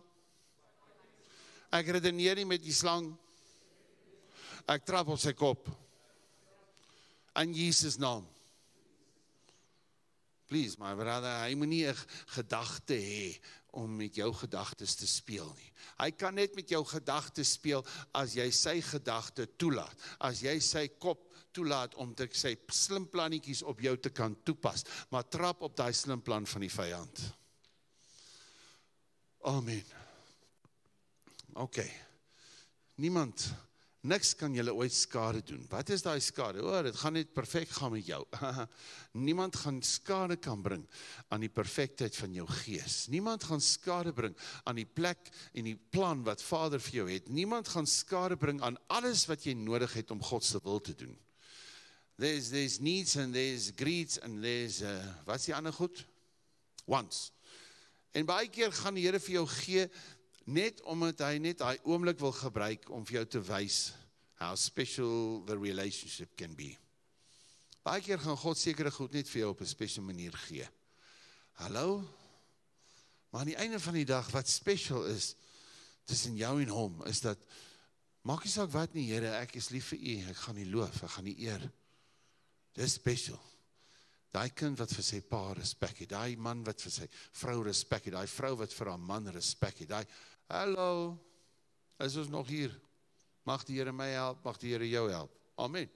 S1: Ek redeneer nie met die slang. Ek trap op sy kop. In Jesus naam. Please my brother, hy moet nie 'n gedagte hê om met jou gedagtes te speel nie. Hy kan net met jou gedagtes speel as jy sy gedagte toelaat. As jy sy kop toelaat om te sy slim plannetjies op jou te kan toepas, maar trap op daai slim plan van die vyand. Amen. OK. Niemand niks kan julle ooit skade doen. Wat is daai skade? O, dit gaan net perfek gaan met jou. Niemand gaan skade kan bring aan die perfektheid van jou gees. Niemand gaan skade bring aan die plek en die plan wat Vader vir jou het. Niemand gaan skade bring aan alles wat jy nodig het om God se wil te doen there's there's needs and there's greeds and there's uh wat's die ander goed? Wants. En baie keer gaan die Here vir jou gee net omdat hy net daai oomblik wil gebruik om vir jou te wys how special the relationship can be. Baie keer gaan God sekere goed net vir jou op 'n spesiale manier gee. Hallo? Maar aan die einde van die dag wat special is tussen jou en hom is dat maak nie saak wat nie Here, ek is lief vir U, ek gaan U loof, ek gaan U eer. Dis special. Daai kind wat vir sy pa respek het, daai man wat vir sy vrou respek het, daai vrou wat vir haar man respek het. Daai hallo. Is ons nog hier? Mag die Here my help, mag die Here jou help. Amen.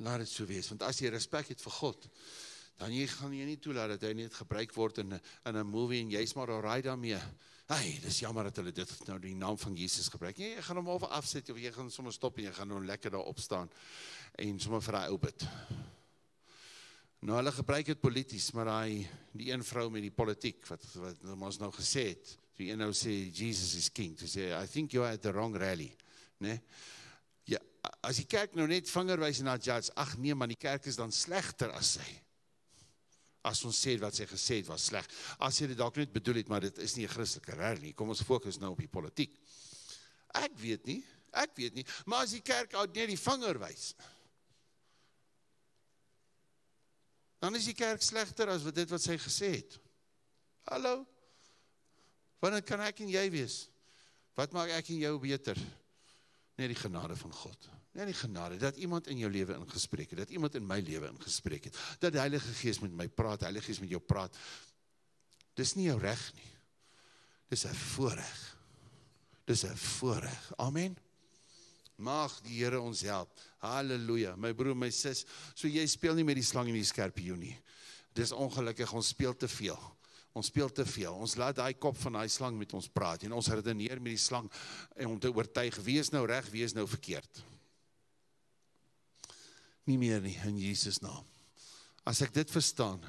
S1: Laat dit so wees, want as jy respek het vir God, dan jy gaan jy nie toelaat dat hy net gebruik word in 'n in 'n movie en jy's maar alraai daarmee. Hey, dis jammer dat hulle dit nou die naam van Jesus gebruik. Nee, jy gaan hom of afsit of jy gaan sommer stop en jy gaan nou lekker daar opstaan en sommer vir daai ou bid. Nou hulle gebruik dit polities, maar daai die een vrou met die politiek wat wat ons nou gesê het, die een nou sê Jesus is king. Sê I think you are at the wrong rally, né? Nee? Ja, as die kerk nou net vingerwys na judge, ag nee, maar die kerk is dan slegter as sy as ons sê wat sy gesê het was sleg. As jy dit dalk net bedoel het, maar dit is nie 'n Christelike reg nie. Kom ons fokus nou op die politiek. Ek weet nie, ek weet nie, maar as die kerk uit net die vinger wys, dan is die kerk slegter as wat dit wat sy gesê het. Hallo. Wanneer kan ek en jy wees? Wat maak ek en jou beter? Net die genade van God. Net die genade dat iemand in jou lewe ingespreek het, dat iemand in my lewe ingespreek het, dat die Heilige Gees met my praat, Heilige Gees met jou praat. Dis nie jou reg nie. Dis 'n voorreg. Dis 'n voorreg. Amen. Mag die Here ons help. Halleluja. My broer, my sis, so jy speel nie met die slang en die skorpioen nie. Dis ongelukkig ons speel te veel. Ons speel te veel. Ons laat daai kop van daai slang met ons praat en ons redeneer met die slang en om te oortuig wie is nou reg, wie is nou verkeerd nie meer nie in Jesus naam. As ek dit verstaan,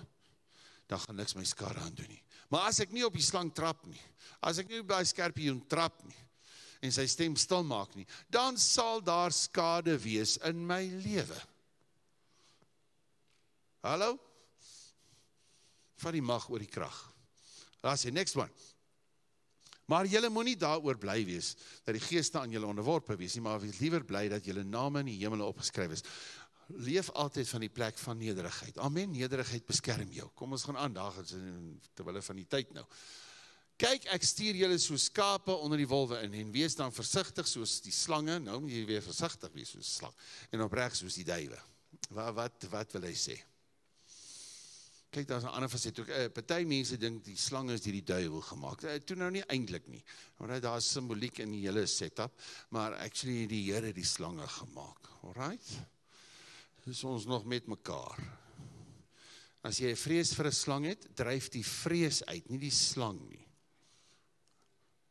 S1: dan gaan niks my skade aan doen nie. Maar as ek nie op die slang trap nie, as ek nie op daai skorpioen trap nie en sy stem stil maak nie, dan sal daar skade wees in my lewe. Hallo? Van die mag oor die krag. Daar's die next one. Maar julle moenie daaroor bly wees dat die geeste aan julle onderworpe wees nie, maar wees liewer bly dat julle name in die hemel opgeskryf is leef altyd van die plek van nederigheid. Amen. Nederigheid beskerm jou. Kom ons gaan aan daag terwyl van die tyd nou. Kyk, ek stuur julle so skape onder die wolwe in en wees dan versigtig soos die slange. Nou moet jy weer versigtig wees soos 'n slang en opreg soos die duwe. Wat wat wat wil hy sê? kyk daar's 'n ander faset ook. Uh, Party mense dink die slang is deur die duiwel gemaak. Uh, toe nou nie eintlik nie. Want daar's simboliek in die hele setup, maar actually die Here die slange gemaak. Alraight. Dis ons nog met mekaar. As jy 'n vrees vir 'n slang het, dryf die vrees uit, nie die slang nie.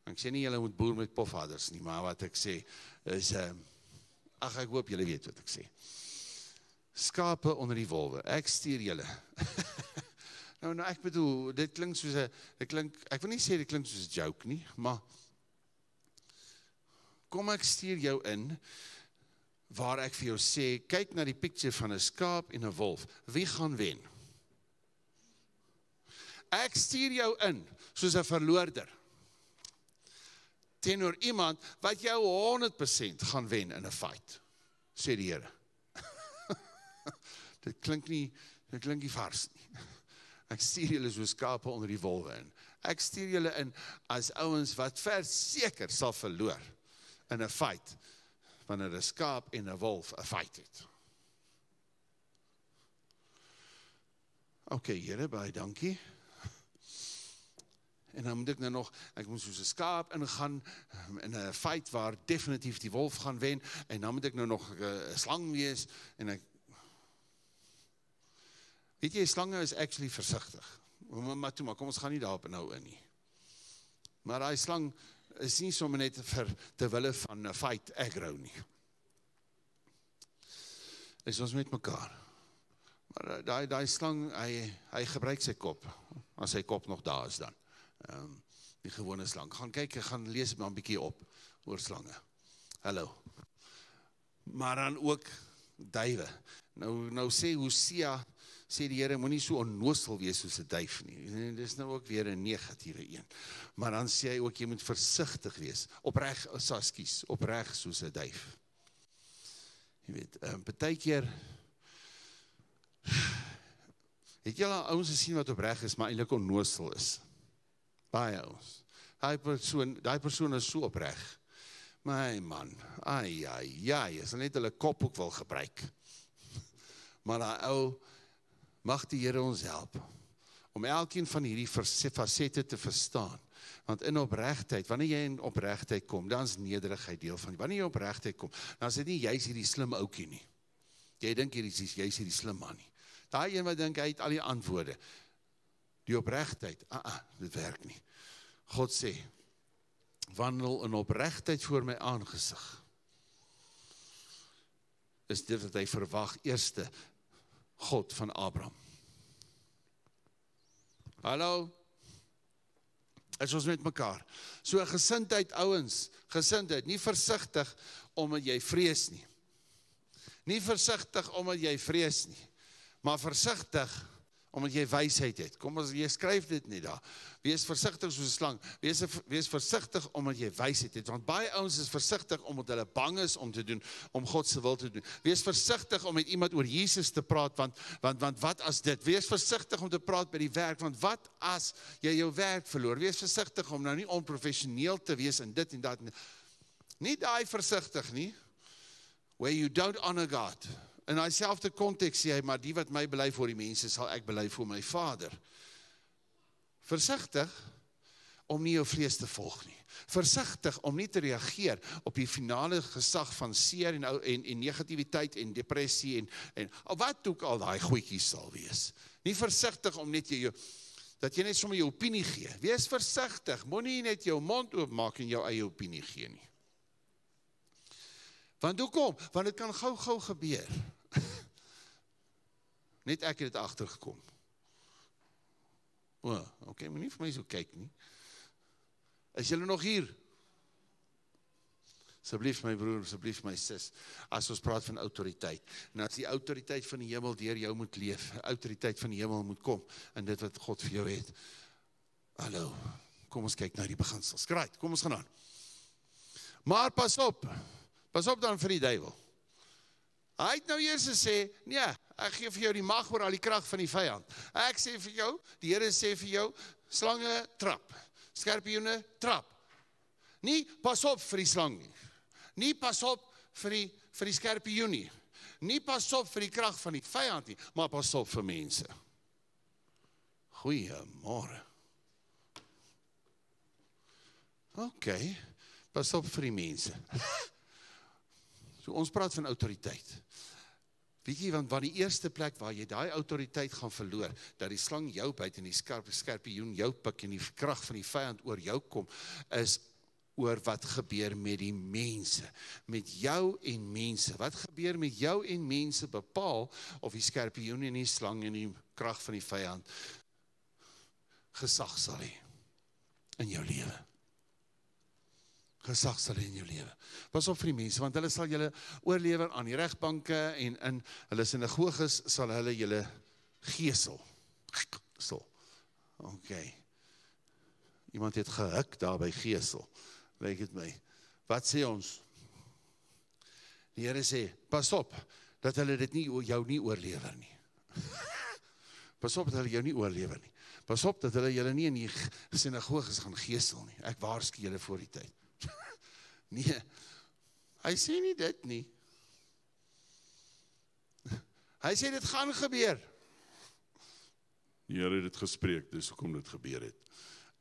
S1: Ek sê nie julle moet boer met pofaders nie, maar wat ek sê is ehm uh, ag ek hoop julle weet wat ek sê. Skape onder die wolwe. Ek stuur julle. nou nou ek bedoel, dit klink soos 'n dit klink ek wil nie sê dit klink soos 'n joke nie, maar kom ek stuur jou in waar ek vir jou sê, kyk na die picture van 'n skaap en 'n wolf. Wie gaan wen? Ek stuur jou in soos 'n verloorder teenoor iemand wat jou 100% gaan wen in 'n fight. Sê die Here. dit klink nie dit klink nie vars nie. Ek stuur julle so skape onder die wolwe in. Ek stuur julle in as ouens wat verseker sal verloor in 'n fight wanneer 'n skaap en 'n wolf 'n fight het. OK, Here, baie dankie. En dan moet ek nou nog, ek moet soos 'n skaap ingaan um, in 'n fight waar definitief die wolf gaan wen en dan moet ek nou nog uh, 'n slang wees en ek Weet jy, slange is actually versigtig. Maar, maar toe maar, kom ons gaan nie daarop nou in nie. Maar daai slang is nie sommer net vir te wille van 'n fight aggro nie. Is ons met mekaar. Maar eh, daai daai slang, hy hy gebruik sy kop. As sy kop nog daar is dan um, die gewone slang. Gaan kyk, ek gaan lees maar 'n bietjie op oor slange. Hallo. Maar dan ook duwe. Nou nou sê Hosea sê die Here moenie so onnoosel wees soos 'n duif nie. En dis nou ook weer 'n negatiewe een. Maar dan sê hy ook jy moet versigtig wees. Opreg, ekskuus, opreg soos 'n duif. Jy weet, ehm um, baie keer het jy al ouens gesien wat opreg is, maar eintlik onnoosel is baie ons. Daai persoon, daai persoon is so opreg. My man, ai ai ai, is net hulle kop ook wil gebruik. Maar daai ou mag die Here ons help om elkeen van hierdie fasette te verstaan. Want in opregtheid, wanneer jy in opregtheid kom, dan is nederigheid deel van. Wanneer jy opregtheid kom, dan is dit nie jy's hierdie slim ouetjie nie. Jy dink is jy's hierdie slim man nie. Daai een wat dink hy het al die antwoorde. Die opregtheid, ah ah, dit werk nie. God sê, wandel in opregtheid voor my aangesig. Is dit wat hy verwag eerste God van Abraham. Hallo. Is ons met mekaar. So gesindheid ouens, gesindheid, nie versigtig omdat jy vrees nie. Nie versigtig omdat jy vrees nie, maar versigtig omdat jy wysheid het. Kom ons jy skryf dit net daar. Wees versigtig soos 'n slang. Wees wees versigtig omdat jy wysheid het. Want baie ouens is versigtig omdat hulle bang is om te doen om God se wil te doen. Wees versigtig om met iemand oor Jesus te praat want want want wat as dit? Wees versigtig om te praat by die werk want wat as jy jou werk verloor? Wees versigtig om nou nie onprofessioneel te wees in dit en dat nie. Nie daai versigtig nie. Where you don't honor God in daai selfde konteks sê hy maar die wat my bely vir die mense sal ek bely vir my Vader. Versigtig om nie jou vlees te volg nie. Versigtig om nie te reageer op die finale gesag van seer en en en negativiteit en depressie en en wat ook al daai goedjies sal wees. Nie versigtig om net jou dat jy net sommer jou opinie gee. Wees versigtig. Moenie net jou mond oopmaak en jou eie opinie gee nie. Want hoekom? Want dit kan gou-gou gebeur. Net ek het dit agtergekom. O, okay, moenie vir my so kyk nie. Is julle nog hier? Asseblief my broer, asseblief my sis, as ons praat van autoriteit. En as die autoriteit van die hemel deur jou moet leef, autoriteit van die hemel moet kom in dit wat God vir jou het. Hallo. Kom ons kyk na die beginsels. Great, kom ons gaan aan. Maar pas op. Pas op dan vir die duiwel. Hy het nou eers gesê, nee, ek gee vir jou die mag oor al die krag van die vyand. Ek sê vir jou, die Here sê vir jou, slange trap, skorpioene trap. Nie pas op vir die slang nie. Nie pas op vir die vir die skorpioen nie. Nie pas op vir die krag van die vyand nie, maar pas op vir mense. Goeiemôre. OK. Pas op vir die mense. So ons praat van autoriteit. Weet jy want wat die eerste plek waar jy daai autoriteit gaan verloor, dat die slang jou byt en die skerp skerpioen jou pik en die krag van die vyand oor jou kom, is oor wat gebeur met die mense, met jou en mense. Wat gebeur met jou en mense bepaal of die skerpioen en die slang en die krag van die vyand gesag sal hê in jou lewe. Gesag sal in jou lewe. Pas op vir die mense want hulle sal julle oorlewer aan die regbanke en in hulle sinagoges sal hulle julle gesel. So. OK. Iemand het gehuk daar by gesel lyk dit my. Wat sê ons? Die Here sê, pas op dat hulle dit nie jou nie oorlewer nie. pas op dat hulle jou nie oorlewer nie. Pas op dat hulle julle nie in die sinagoges gaan gesel nie. Ek waarsku julle voor die tyd. nee. Hy sê nie dit nie. Hy sê dit gaan gebeur. Die Here het dit gespreek, dis hoekom dit gebeur het.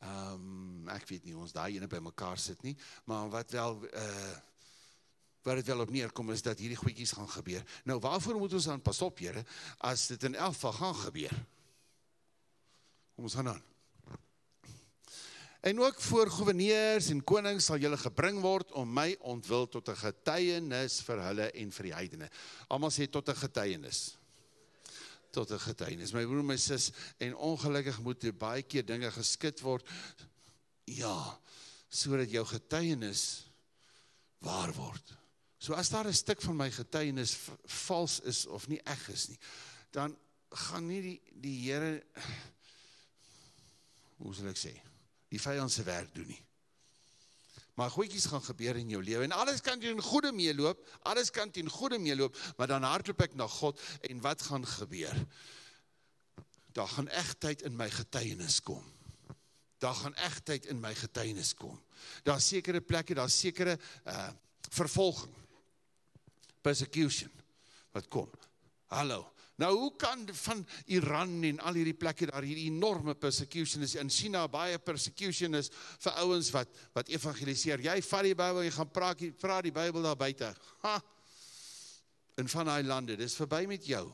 S1: Ehm um, ek weet nie ons daai ene by mekaar sit nie, maar wat wel uh wat dit wel op neerkom is dat hierdie goedjies gaan gebeur. Nou waarvoor moet ons dan pas op, Here, as dit in elk geval gaan gebeur? Kom ons gaan aan. En ook voor goewerneurs en konings sal julle gebring word om my ontwil tot 'n getuienis vir hulle en vir die heidene. Almal sê tot 'n getuienis tot 'n getuienis. My broer, my sus en ongelukkig moet baie keer dinge geskit word. Ja, sodat jou getuienis waar word. So as daar 'n stuk van my getuienis vals is of nie eg is nie, dan gaan nie die die Here hoe sal ek sê, die vyand se werk doen nie. Maar goedjies gaan gebeur in jou lewe en alles kan teen goeie meeloop, alles kan teen goeie meeloop, maar dan hardloop ek na God en wat gaan gebeur? Daar gaan egtheid in my getuienis kom. Daar gaan egtheid in my getuienis kom. Daar's sekere plekke, daar's sekere uh vervolging. Persecution wat kom. Hallo. Nou hoe kan van Iran en al hierdie plekke daar hierdie enorme persecution is in China baie persecution is vir ouens wat wat evangeliseer. Jy vat die Bybel en jy gaan praat praat die Bybel daar buite. Ha. In van daai lande, dis verby met jou.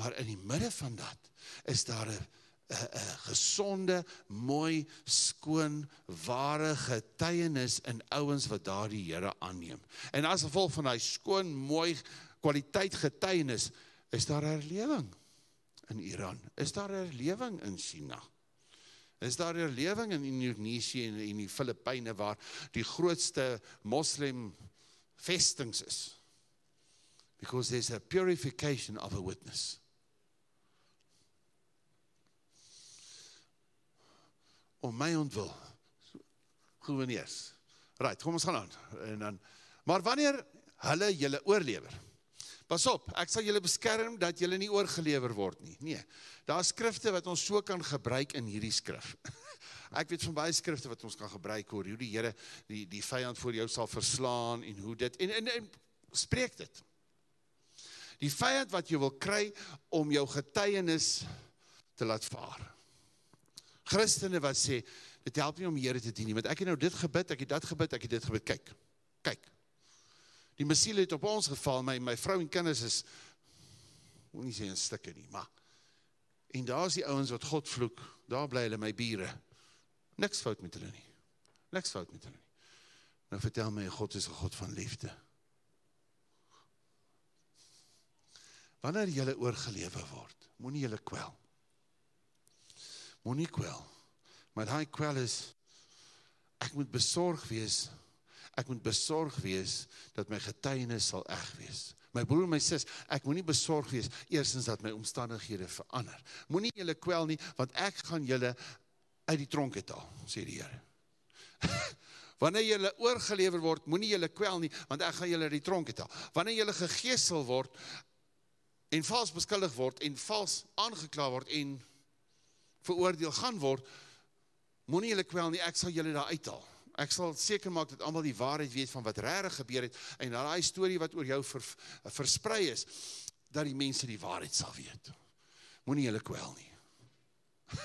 S1: Maar in die midde van dat is daar 'n 'n gesonde, mooi, skoon, ware getuienis in ouens wat daardie Here aanneem. En as gevolg van daai skoon, mooi kwaliteit getuienis Is daar herlewing in Iran? Is daar herlewing in China? Is daar herlewing in Indonesië en in die Filippyne waar die grootste moslem vestings is? Because there's a purification of a witness. Om my ontwil. Gouverneurs. Right, kom ons gaan aan. En dan maar wanneer hulle julle oorlewer Pas op, ek sal julle beskerm dat julle nie oorgelewer word nie. Nee. Daar's skrifte wat ons so kan gebruik in hierdie skrif. Ek weet van baie skrifte wat ons kan gebruik oor hoe die Here die die vyand voor jou sal verslaan en hoe dit en en, en spreek dit. Die vyand wat jy wil kry om jou getuienis te laat vaar. Christene wat sê dit help nie om die Here te dien nie, want ek het nou dit gebid, ek het dat gebid, ek het dit gebid. Kyk. Kyk. Die mesiel het op ons geval, my my vrou en kinders is moet nie sê 'n stukke nie, maar en daar's die ouens wat God vloek. Daar bly hulle my bure. Niks fout met hulle nie. Niks fout met hulle nie. Nou vertel my God is 'n God van liefde. Wanneer jy oorgelewe word, moenie jy kwel. Moenie kwel. Maar daai kwel is ek moet besorg wees ek moet besorg wees dat my getuienis sal eg wees. My broer en my sus, ek moenie besorg wees eersins dat my omstandighede verander. Moenie julle kwel nie want ek gaan julle uit die tronk uithaal, sê die Here. Wanneer julle oorgelewer word, moenie julle kwel nie want ek gaan julle uit die tronk uithaal. Wanneer julle gegeesel word en vals beskuldig word en vals aangekla word en veroordeel gaan word, moenie julle kwel nie, ek sal julle daar uithaal. Ek sal seker maak dat almal die waarheid weet van wat regtig gebeur het en daai storie wat oor jou ver, versprei is dat die mense die waarheid sal weet. Moenie hulle kwel nie.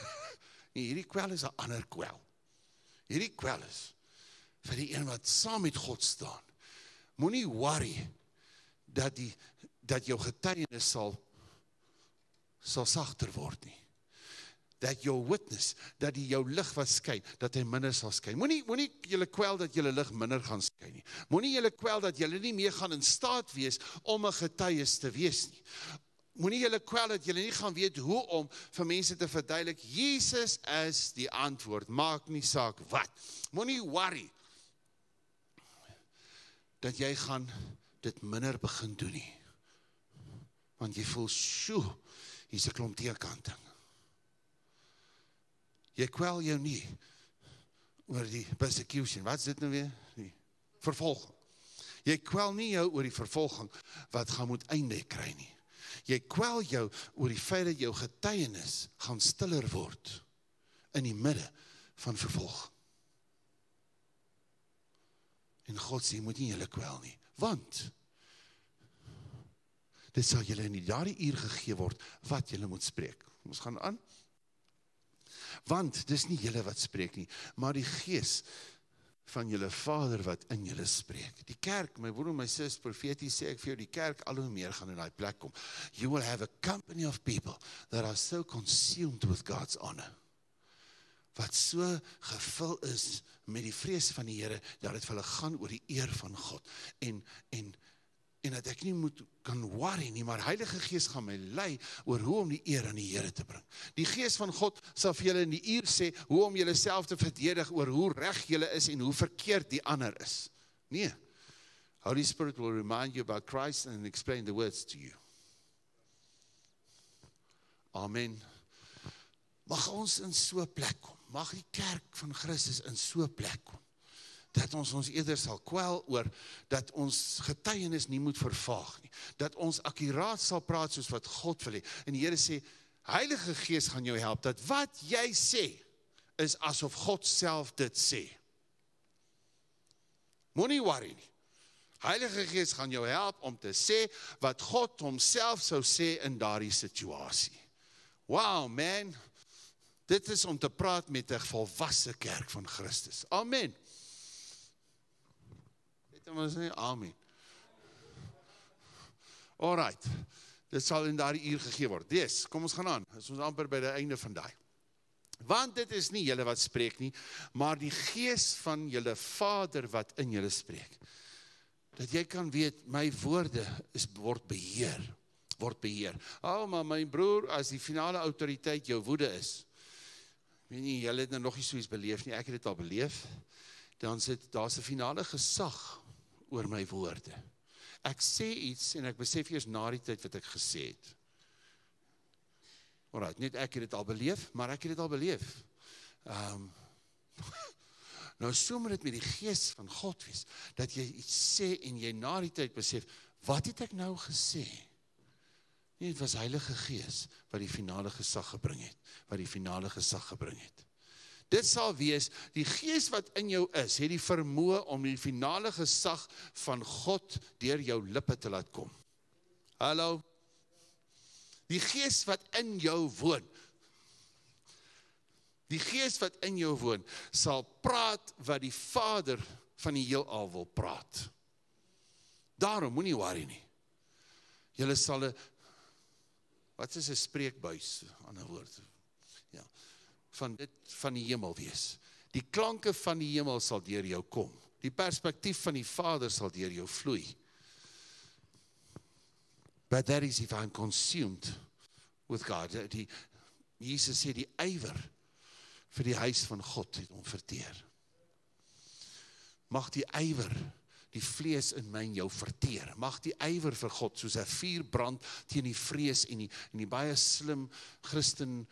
S1: en hierdie kwel is 'n ander kwel. Hierdie kwel is vir die een wat saam met God staan. Moenie worry dat die dat jou getuienis sal sal sagter word nie. Dat jou witness, dat die jou lig wat skyn, dat hy minder sal skyn. Moenie moenie julle kwel dat julle lig minder gaan skyn nie. Moenie julle kwel dat julle nie meer gaan in staat wees om 'n getuies te wees nie. Moenie julle kwel dat julle nie gaan weet hoe om vir mense te verduidelik Jesus is die antwoord. Maak nie saak wat. Moenie worry dat jy gaan dit minder begin doen nie. Want jy voel, "Sjoe, hier's 'n klomp teerkanting." Jy kwel jou nie oor die persecution. Wat's dit nou weer? Die vervolging. Jy kwel nie jou oor die vervolging wat gaan moet einde kry nie. Jy kwel jou oor die feit dat jou getuienis gaan stiller word in die midde van vervolging. En God sê, moet nie julle kwel nie, want dit sal julle in die daardie uur gegee word wat julle moet spreek. Ons gaan aan. Want dis nie julle wat spreek nie, maar die gees van julle Vader wat in julle spreek. Die kerk, my broer en my sis, profeties sê ek vir jou, die kerk al hoe meer gaan in daai plek kom. You will have a company of people that are so consumed with God's honor wat so gevul is met die vrees van die Here dat dit vir hulle gaan oor die eer van God en en en dat ek nie moet kan worry nie maar Heilige Gees gaan my lei oor hoe om die eer aan die Here te bring. Die Gees van God sal vir julle in die uur sê hoe om julleself te verdedig oor hoe reg julle is en hoe verkeerd die ander is. Nee. Holy Spirit will remind you about Christ and explain the words to you. Amen. Mag ons in so 'n plek kom mag die kerk van Christus in so 'n plek kom dat ons ons eerder sal kwel oor dat ons getuienis nie moet vervaag nie dat ons akkuraat sal praat soos wat God wil hê en die Here sê Heilige Gees gaan jou help dat wat jy sê is asof God self dit sê Moenie worry nie Heilige Gees gaan jou help om te sê wat God homself sou sê in daardie situasie. Wow, man. Dit is om te praat met 'n volwasse kerk van Christus. Amen. Om ons sê amen. Alrite. Dit sal in daardie uur gegee word. Dis, kom ons gaan aan. Ons is amper by die einde van daai. Want dit is nie julle wat spreek nie, maar die gees van julle Vader wat in julle spreek. Dat jy kan weet my woorde is word beheer, word beheer. Al oh, maar my broer, as die finale autoriteit jou woede is, weet nie, julle het nou nog nie so iets beleef nie, ek het dit al beleef, dan sit, daar is een finale gesag oor my woorde. Ek sê iets en ek besef eers na die tyd wat ek gesê het. Alright, net ek het dit al beleef, maar ek het dit al beleef. Um, nou so moet het met die geest van God wees, dat jy iets sê en jy na die tyd besef, wat het ek nou gesê? Nee, het was Heilige Gees wat die finale gesag gebring het, wat die finale gesag gebring het. Dit sal wees die Gees wat in jou is, het die vermoë om die finale gesag van God deur jou lippe te laat kom. Hallo. Die Gees wat in jou woon. Die Gees wat in jou woon sal praat wat die Vader van die heelal wil praat. Daarom moenie worry nie. Julle sal 'n Wat is 'n spreekbuis? Ander woord. Van dit van die hemel wees. Die klanke van die hemel sal deur jou kom. Die perspektief van die Vader sal deur jou vloei. But that is if I'm consumed with God. Die Jesus sê die ywer vir die huis van God het hom verteer. Mag die ywer die vlees in my en jou verteer. Mag die ywer vir God soos 'n vuur brand teen die vrees en die en die baie slim Christen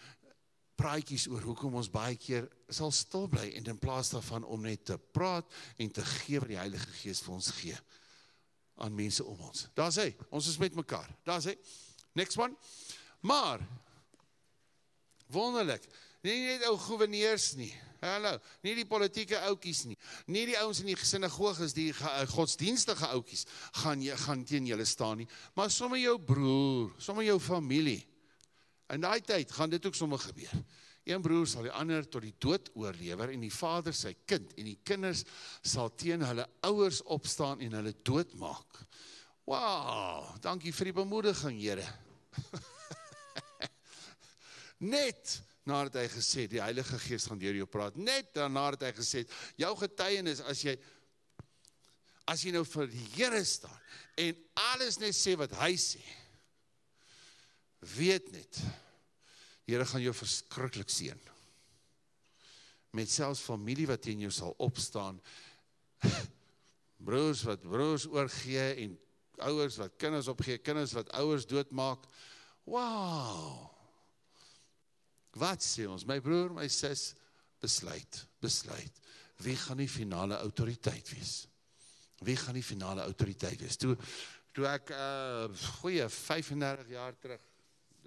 S1: praatjies oor hoekom ons baie keer sal stil bly en in plaas daarvan om net te praat en te gee wat die Heilige Gees vir ons gee aan mense om ons. Daar's hy. Ons is met mekaar. Daar's hy. Next one. Maar wonderlik. Nie net ou goewerneurs nie. Hallo, nie die politieke ouetjies nie. Nie die ouens in die sinagoges, die eh, godsdienstige ouetjies gaan jy gaan teen julle staan nie, maar sommer jou broer, sommer jou familie. In daai tyd gaan dit ook sommer gebeur. Een broer sal die ander tot die dood oorlewer en die vader sy kind en die kinders sal teen hulle ouers opstaan en hulle doodmaak. Wow, dankie vir die bemoediging, Here. Net nadat hy gesê die Heilige Gees gaan deur jou praat, net daarna het hy gesê jou getuienis as jy as jy nou vir die Here staan en alles net sê wat hy sê. Weet net die Here gaan jou verskriklik seën. Met selfs familie wat teen jou sal opstaan. Broers wat broers oorgee en ouers wat kinders opgee, kinders wat ouers doodmaak. Wow. Wat sê ons? My broer, my sis, besluit, besluit. Wie gaan die finale autoriteit wees? Wie gaan die finale autoriteit wees? Toe toe ek uh goeie 35 jaar terug,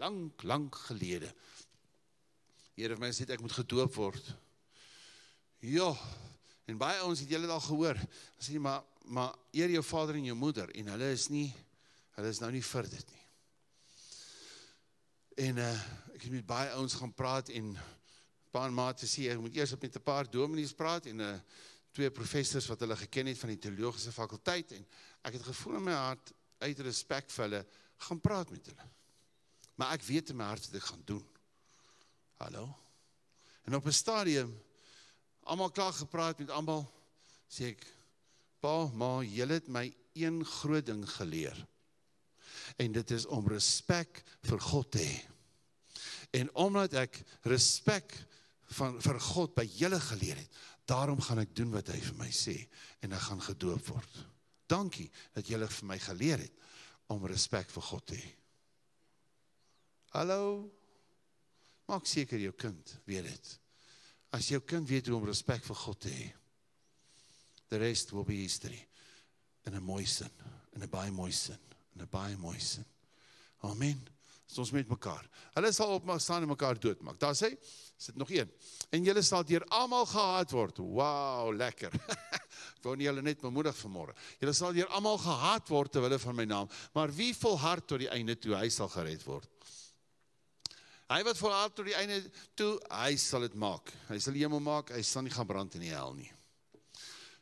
S1: lank lank gelede. Here vir my sê ek moet gedoop word. Ja. En baie ons het julle al gehoor. Sê maar maar eer jou vader en jou moeder en hulle is nie hulle is nou nie vir dit nie. En uh ek het met baie ouens gaan praat en paar mate sê ek moet eers met 'n paar dominees praat en uh, twee professors wat hulle geken het van die teologiese fakulteit en ek het gevoel in my hart uit respek vir hulle gaan praat met hulle. Maar ek weet in my hart wat ek gaan doen. Hallo. En op 'n stadium almal klaar gepraat met almal sê ek pa ma julle het my een groot ding geleer. En dit is om respek vir God te hê. En omdat ek respek van vir God by julle geleer het, daarom gaan ek doen wat hy vir my sê en ek gaan gedoop word. Dankie dat julle vir my geleer het om respek vir God te hê. Hallo. Maak seker jou kind weet dit. As jou kind weet hoe om respek vir God te hê, the rest will be history. In 'n mooi sin, in 'n baie mooi sin, in 'n baie mooi sin. Amen ons met mekaar. Hulle sal op staan en mekaar doodmaak. Daar sê, sit nog een. En julle sal deur almal gehaat word. Wow, lekker. Ek wou nie julle net bemoedig vanmôre. Julle sal deur almal gehaat word ter wille van my naam, maar wie volhard tot die einde toe, hy sal gered word. Hy wat volhard tot die einde toe, hy sal dit maak. Hy sal die hemel maak, hy sal nie gaan brand in die hel nie.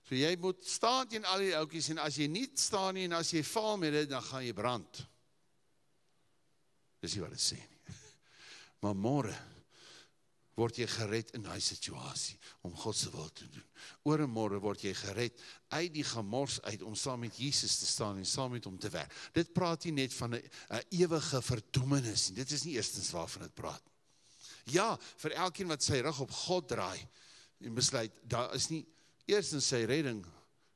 S1: So jy moet staan teen al die ouppies en as jy nie staan nie en as jy val met dit, dan gaan jy brand. Dis nie wat dit sê nie. Maar môre word jy gered in daai situasie om God se wil te doen. Oor 'n môre word jy gered uit die gemors uit om saam met Jesus te staan en saam met hom te werk. Dit praat nie net van 'n ewige verdoemenis nie. Dit is nie eerstens waarvan dit praat. Ja, vir elkeen wat sy rug op God draai en besluit daar is nie eerstens sy redding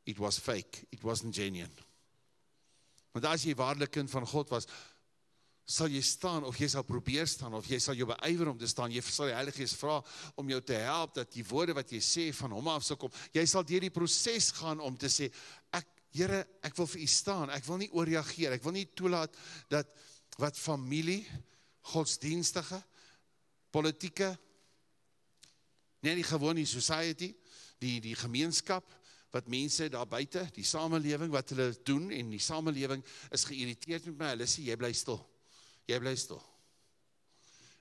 S1: it was fake, it wasn't genuine. Want as jy waarlik kind van God was, sal jy staan of jy sal probeer staan of jy sal jou beywer om te staan. Jy sal die Heilige Gees vra om jou te help dat die woorde wat jy sê van hom af sal kom. Jy sal deur die proses gaan om te sê ek Here, ek wil vir u staan. Ek wil nie ooreageer. Ek wil nie toelaat dat wat familie, godsdienstige, politieke nie die gewone society, die die gemeenskap wat mense daar buite, die samelewing wat hulle doen en die samelewing is geïrriteerd met my. Hulle sê jy bly stil jy bly stil.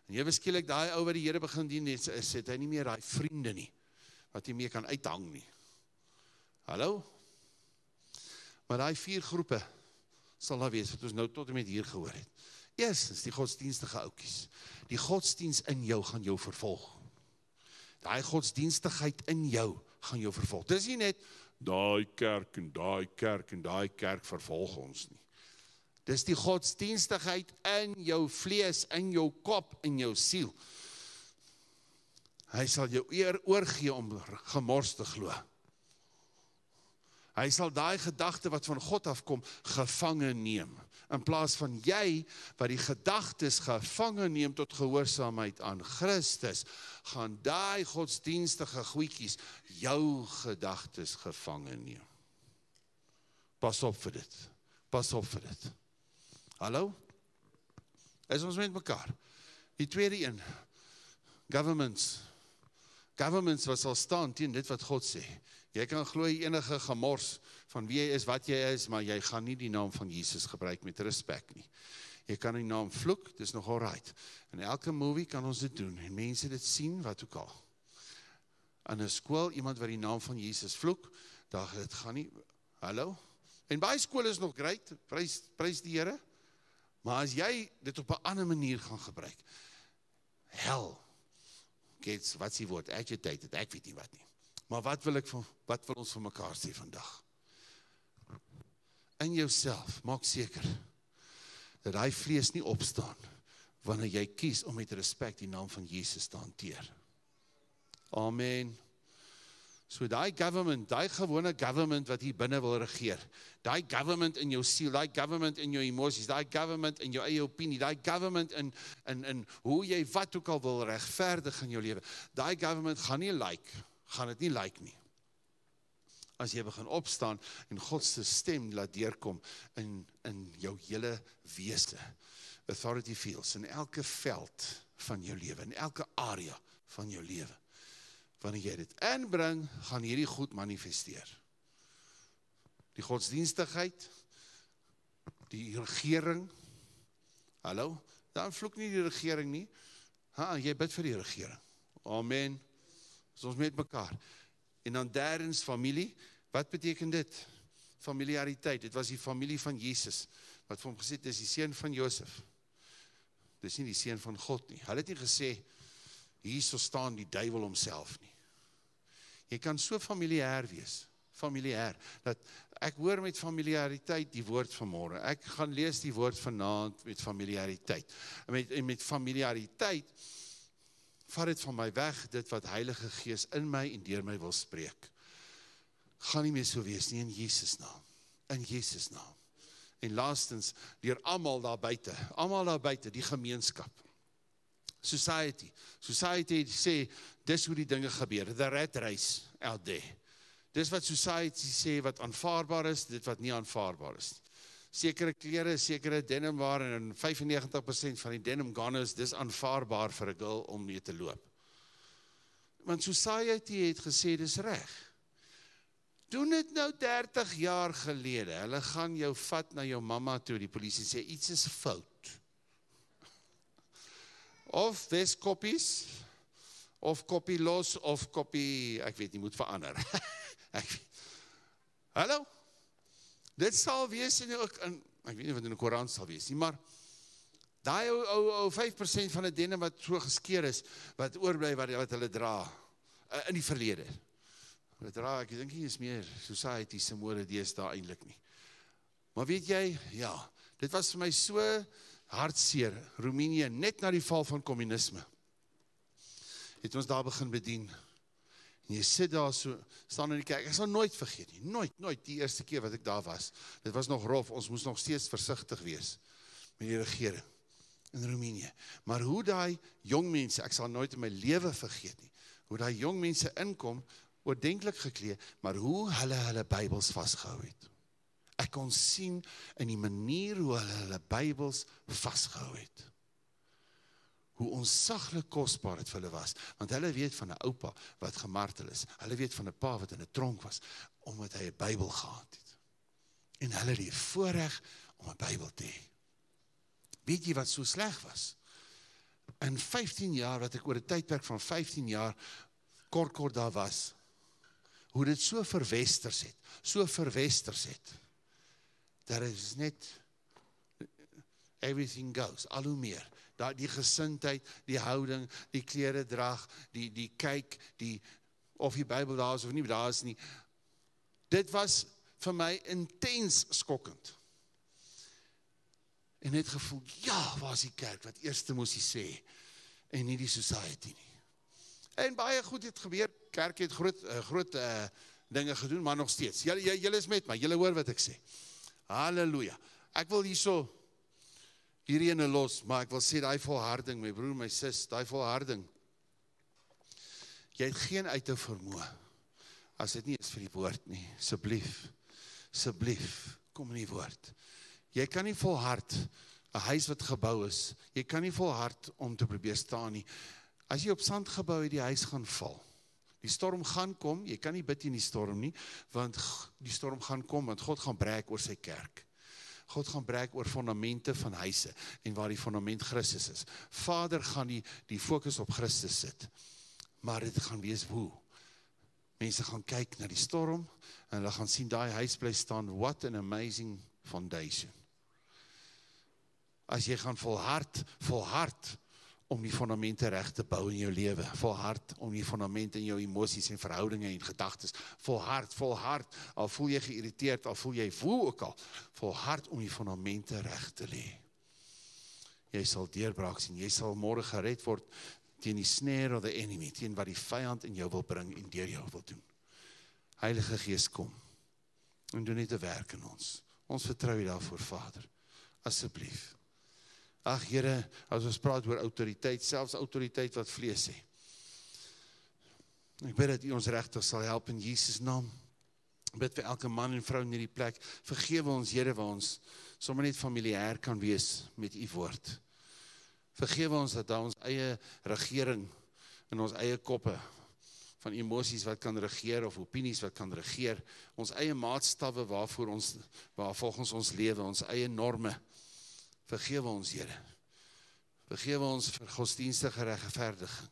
S1: En jy beskielik daai ou wat die Here begin dien is dit hy nie meer daai vriende nie wat jy mee kan uithang nie. Hallo? Maar daai vier groepe sal daar wees wat ons nou tot en met hier gehoor het. Eerstens die godsdienstige ouetjies. Die godsdiens in jou gaan jou vervolg. Daai godsdienstigheid in jou gaan jou vervolg. Dis nie net daai kerk en daai kerk en daai kerk vervolg ons nie. Dis die godsdienstigheid in jou vlees, in jou kop, in jou siel. Hy sal jou eer oorgee om gemors te glo. Hy sal daai gedagte wat van God afkom gevange neem in plaas van jy wat die gedagtes gevange neem tot gehoorsaamheid aan Christus, gaan daai godsdienstige goedjies jou gedagtes gevange neem. Pas op vir dit. Pas op vir dit. Hallo? Is ons met mekaar? Die tweede een. Governments. Governments wat sal staan teen dit wat God sê. Jy kan glo enige gemors van wie jy is, wat jy is, maar jy gaan nie die naam van Jesus gebruik met respek nie. Jy kan die naam vloek, dis nog alright. In elke movie kan ons dit doen en mense dit sien wat ook al. In 'n skool iemand wat die naam van Jesus vloek, dan dit gaan nie hallo. En baie skole is nog great, prys prys die Here. Maar as jy dit op 'n ander manier gaan gebruik, hel gets wat s'ie woord agitated, ek weet nie wat nie. Maar wat wil ek van wat wil ons vir mekaar sê vandag? In jouself, maak seker dat hy vlees nie opstaan wanneer jy kies om met respek die naam van Jesus te hanteer. Amen. So daai government, daai gewone government wat hier binne wil regeer. Daai government in jou siel, daai government in jou emosies, daai government in jou eie opinie, daai government in in in hoe jy wat ook al wil regverdig in jou lewe. Daai government gaan nie like, gaan dit nie like nie. As jy begin opstaan en God se stem laat deurkom in in jou hele wese. Authority feels in elke veld van jou lewe, in elke area van jou lewe wanneer jy dit inbring, gaan hierdie goed manifesteer. Die godsdienstigheid, die regering. Hallo, dan vloek nie die regering nie. Ha, jy bid vir die regering. Amen. Ons met mekaar. En dan derdens familie. Wat beteken dit? Familiariteit. Dit was die familie van Jesus wat vir hom gesê het dis die seun van Josef. Dis nie die seun van God nie. Hulle het nie gesê hierso staan die duiwel homself nie. Jy kan so familier wees, familier dat ek hoor met familiariteit die woord van môre. Ek gaan lees die woord vanaand met familiariteit. En met en met familiariteit vat dit van my weg dit wat Heilige Gees in my en deur my wil spreek. Gaan nie meer so wees nie in Jesus naam. In Jesus naam. En laastens deur almal daar buite, almal daar buite, die gemeenskap society. Society sê dis hoe die dinge gebeur. The rat race out there. Dis wat society sê wat aanvaarbaar is, dit wat nie aanvaarbaar is nie. Sekere klere, sekere denim waar en 95% van die denim goners dis aanvaarbaar vir 'n girl om mee te loop. Want society het gesê dis reg. Doen dit nou 30 jaar gelede. Hulle gaan jou vat na jou mamma toe. Die polisie sê iets is fout of Weskoppies of koppie los of koppie ek weet nie moet verander. ek Hallo. Dit sal wees in ook in ek weet nie wat in die Koran sal wees nie, maar daai ou ou ou 5% van die denne wat so geskeur is wat oorbly wat wat hulle dra uh, in die verlede. Hulle dra ek dink nie is meer society se mode deesdae eintlik nie. Maar weet jy, ja, dit was vir my so hartseer, Roemenië net na die val van kommunisme. Het ons daar begin bedien. En jy sit daar so staan in die kerk. Ek sal nooit vergeet nie. Nooit, nooit die eerste keer wat ek daar was. Dit was nog rof. Ons moes nog steeds versigtig wees met die regering in Roemenië. Maar hoe daai jong mense, ek sal nooit in my lewe vergeet nie. Hoe daai jong mense inkom, oordenklik geklee, maar hoe hulle hulle Bybels vasgehou het. Ek kon sien in die manier hoe hulle hulle Bybels vasgehou het. Hoe onsaglik kosbaar dit vir hulle was, want hulle weet van 'n oupa wat gemartel is. Hulle weet van 'n pa wat in 'n tronk was omdat hy 'n Bybel gehad het. En hulle het die voorreg om 'n Bybel te hê. Weet jy wat so sleg was? In 15 jaar wat ek oor 'n tydperk van 15 jaar kort kort daar was, hoe dit so verwesters het, so verwesters het dat is net everything goes al hoe meer. Daai die gesindheid die houding die klere drag die die kyk die of die Bybel daar is of nie daar is nie. Dit was vir my intens skokkend. En het gevoel ja waar is die kerk? Wat eerste moes hy sê? En nie die society nie. En baie goed het gebeur. Kerk het groot uh, groot uh, dinge gedoen maar nog steeds. Julle julle is met my. Julle hoor wat ek sê Halleluja. Ek wil hierso hierdie ene los, maar ek wil sê daai volharding, my broer, my sis, daai volharding. Jy het geen uithou vermoë as dit nie is vir die woord nie. Asseblief. Asseblief, kom in die woord. Jy kan nie volhard 'n huis wat gebou is. Jy kan nie volhard om te probeer staan nie. As jy op sand gebou het, die huis gaan val. Die storm gaan kom, jy kan nie bid in die storm nie, want die storm gaan kom want God gaan breek oor sy kerk. God gaan breek oor fondamente van huise en waar die fondament Christus is. Vader gaan die die fokus op Christus sit. Maar dit gaan wees hoe. Mense gaan kyk na die storm en hulle gaan sien daai huis bly staan. What an amazing foundation. As jy gaan volhard, volhard om die fondamente reg te bou in jou lewe. Volhard om die fondamente in jou emosies en verhoudinge en gedagtes. Volhard, volhard. Al voel jy geïrriteerd, al voel jy voel ook al, volhard om die fondamente reg te lê. Jy sal deurbraak sien. Jy sal môre gered word teen die snare of the enemy, teen wat die vyand in jou wil bring en deur jou wil doen. Heilige Gees kom. En doen net 'n werk in ons. Ons vertrou U daarvoor, Vader. Asseblief. Ag Here, as ons praat oor autoriteit, selfs autoriteit wat vlees sê. Ek bid dat U ons regtig sal help in Jesus naam. Bid vir elke man en vrou in hierdie plek. Vergewe ons Here waar ons sommer net familier kan wees met U woord. Vergewe ons dat daar ons eie regering in ons eie koppe van emosies wat kan regeer of opinies wat kan regeer, ons eie maatstawwe waarvoor ons waar volgens ons lewe, ons eie norme Vergewe ons, Here. Vergewe ons vir godsdienstige regverdiging.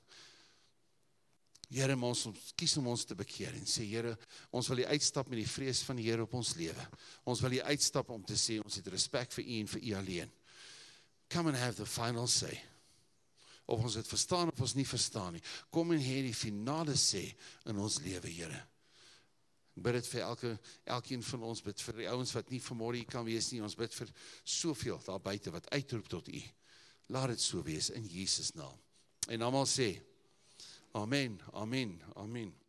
S1: Here, ons kies om ons te bekeer en sê Here, ons wil die uitstap met die vrees van die Here op ons lewe. Ons wil die uitstap om te sê ons het respek vir U en vir U alleen. Come and have the final say. Of ons dit verstaan of ons nie verstaan nie. Kom en hê die finale sê in ons lewe, Here. Bid dit vir elke elkeen van ons bid vir die ouens wat nie vanmôre hier kan wees nie. Ons bid vir soveel daar buite wat uitroep tot U. Laat dit so wees in Jesus naam. En almal sê Amen. Amen. Amen.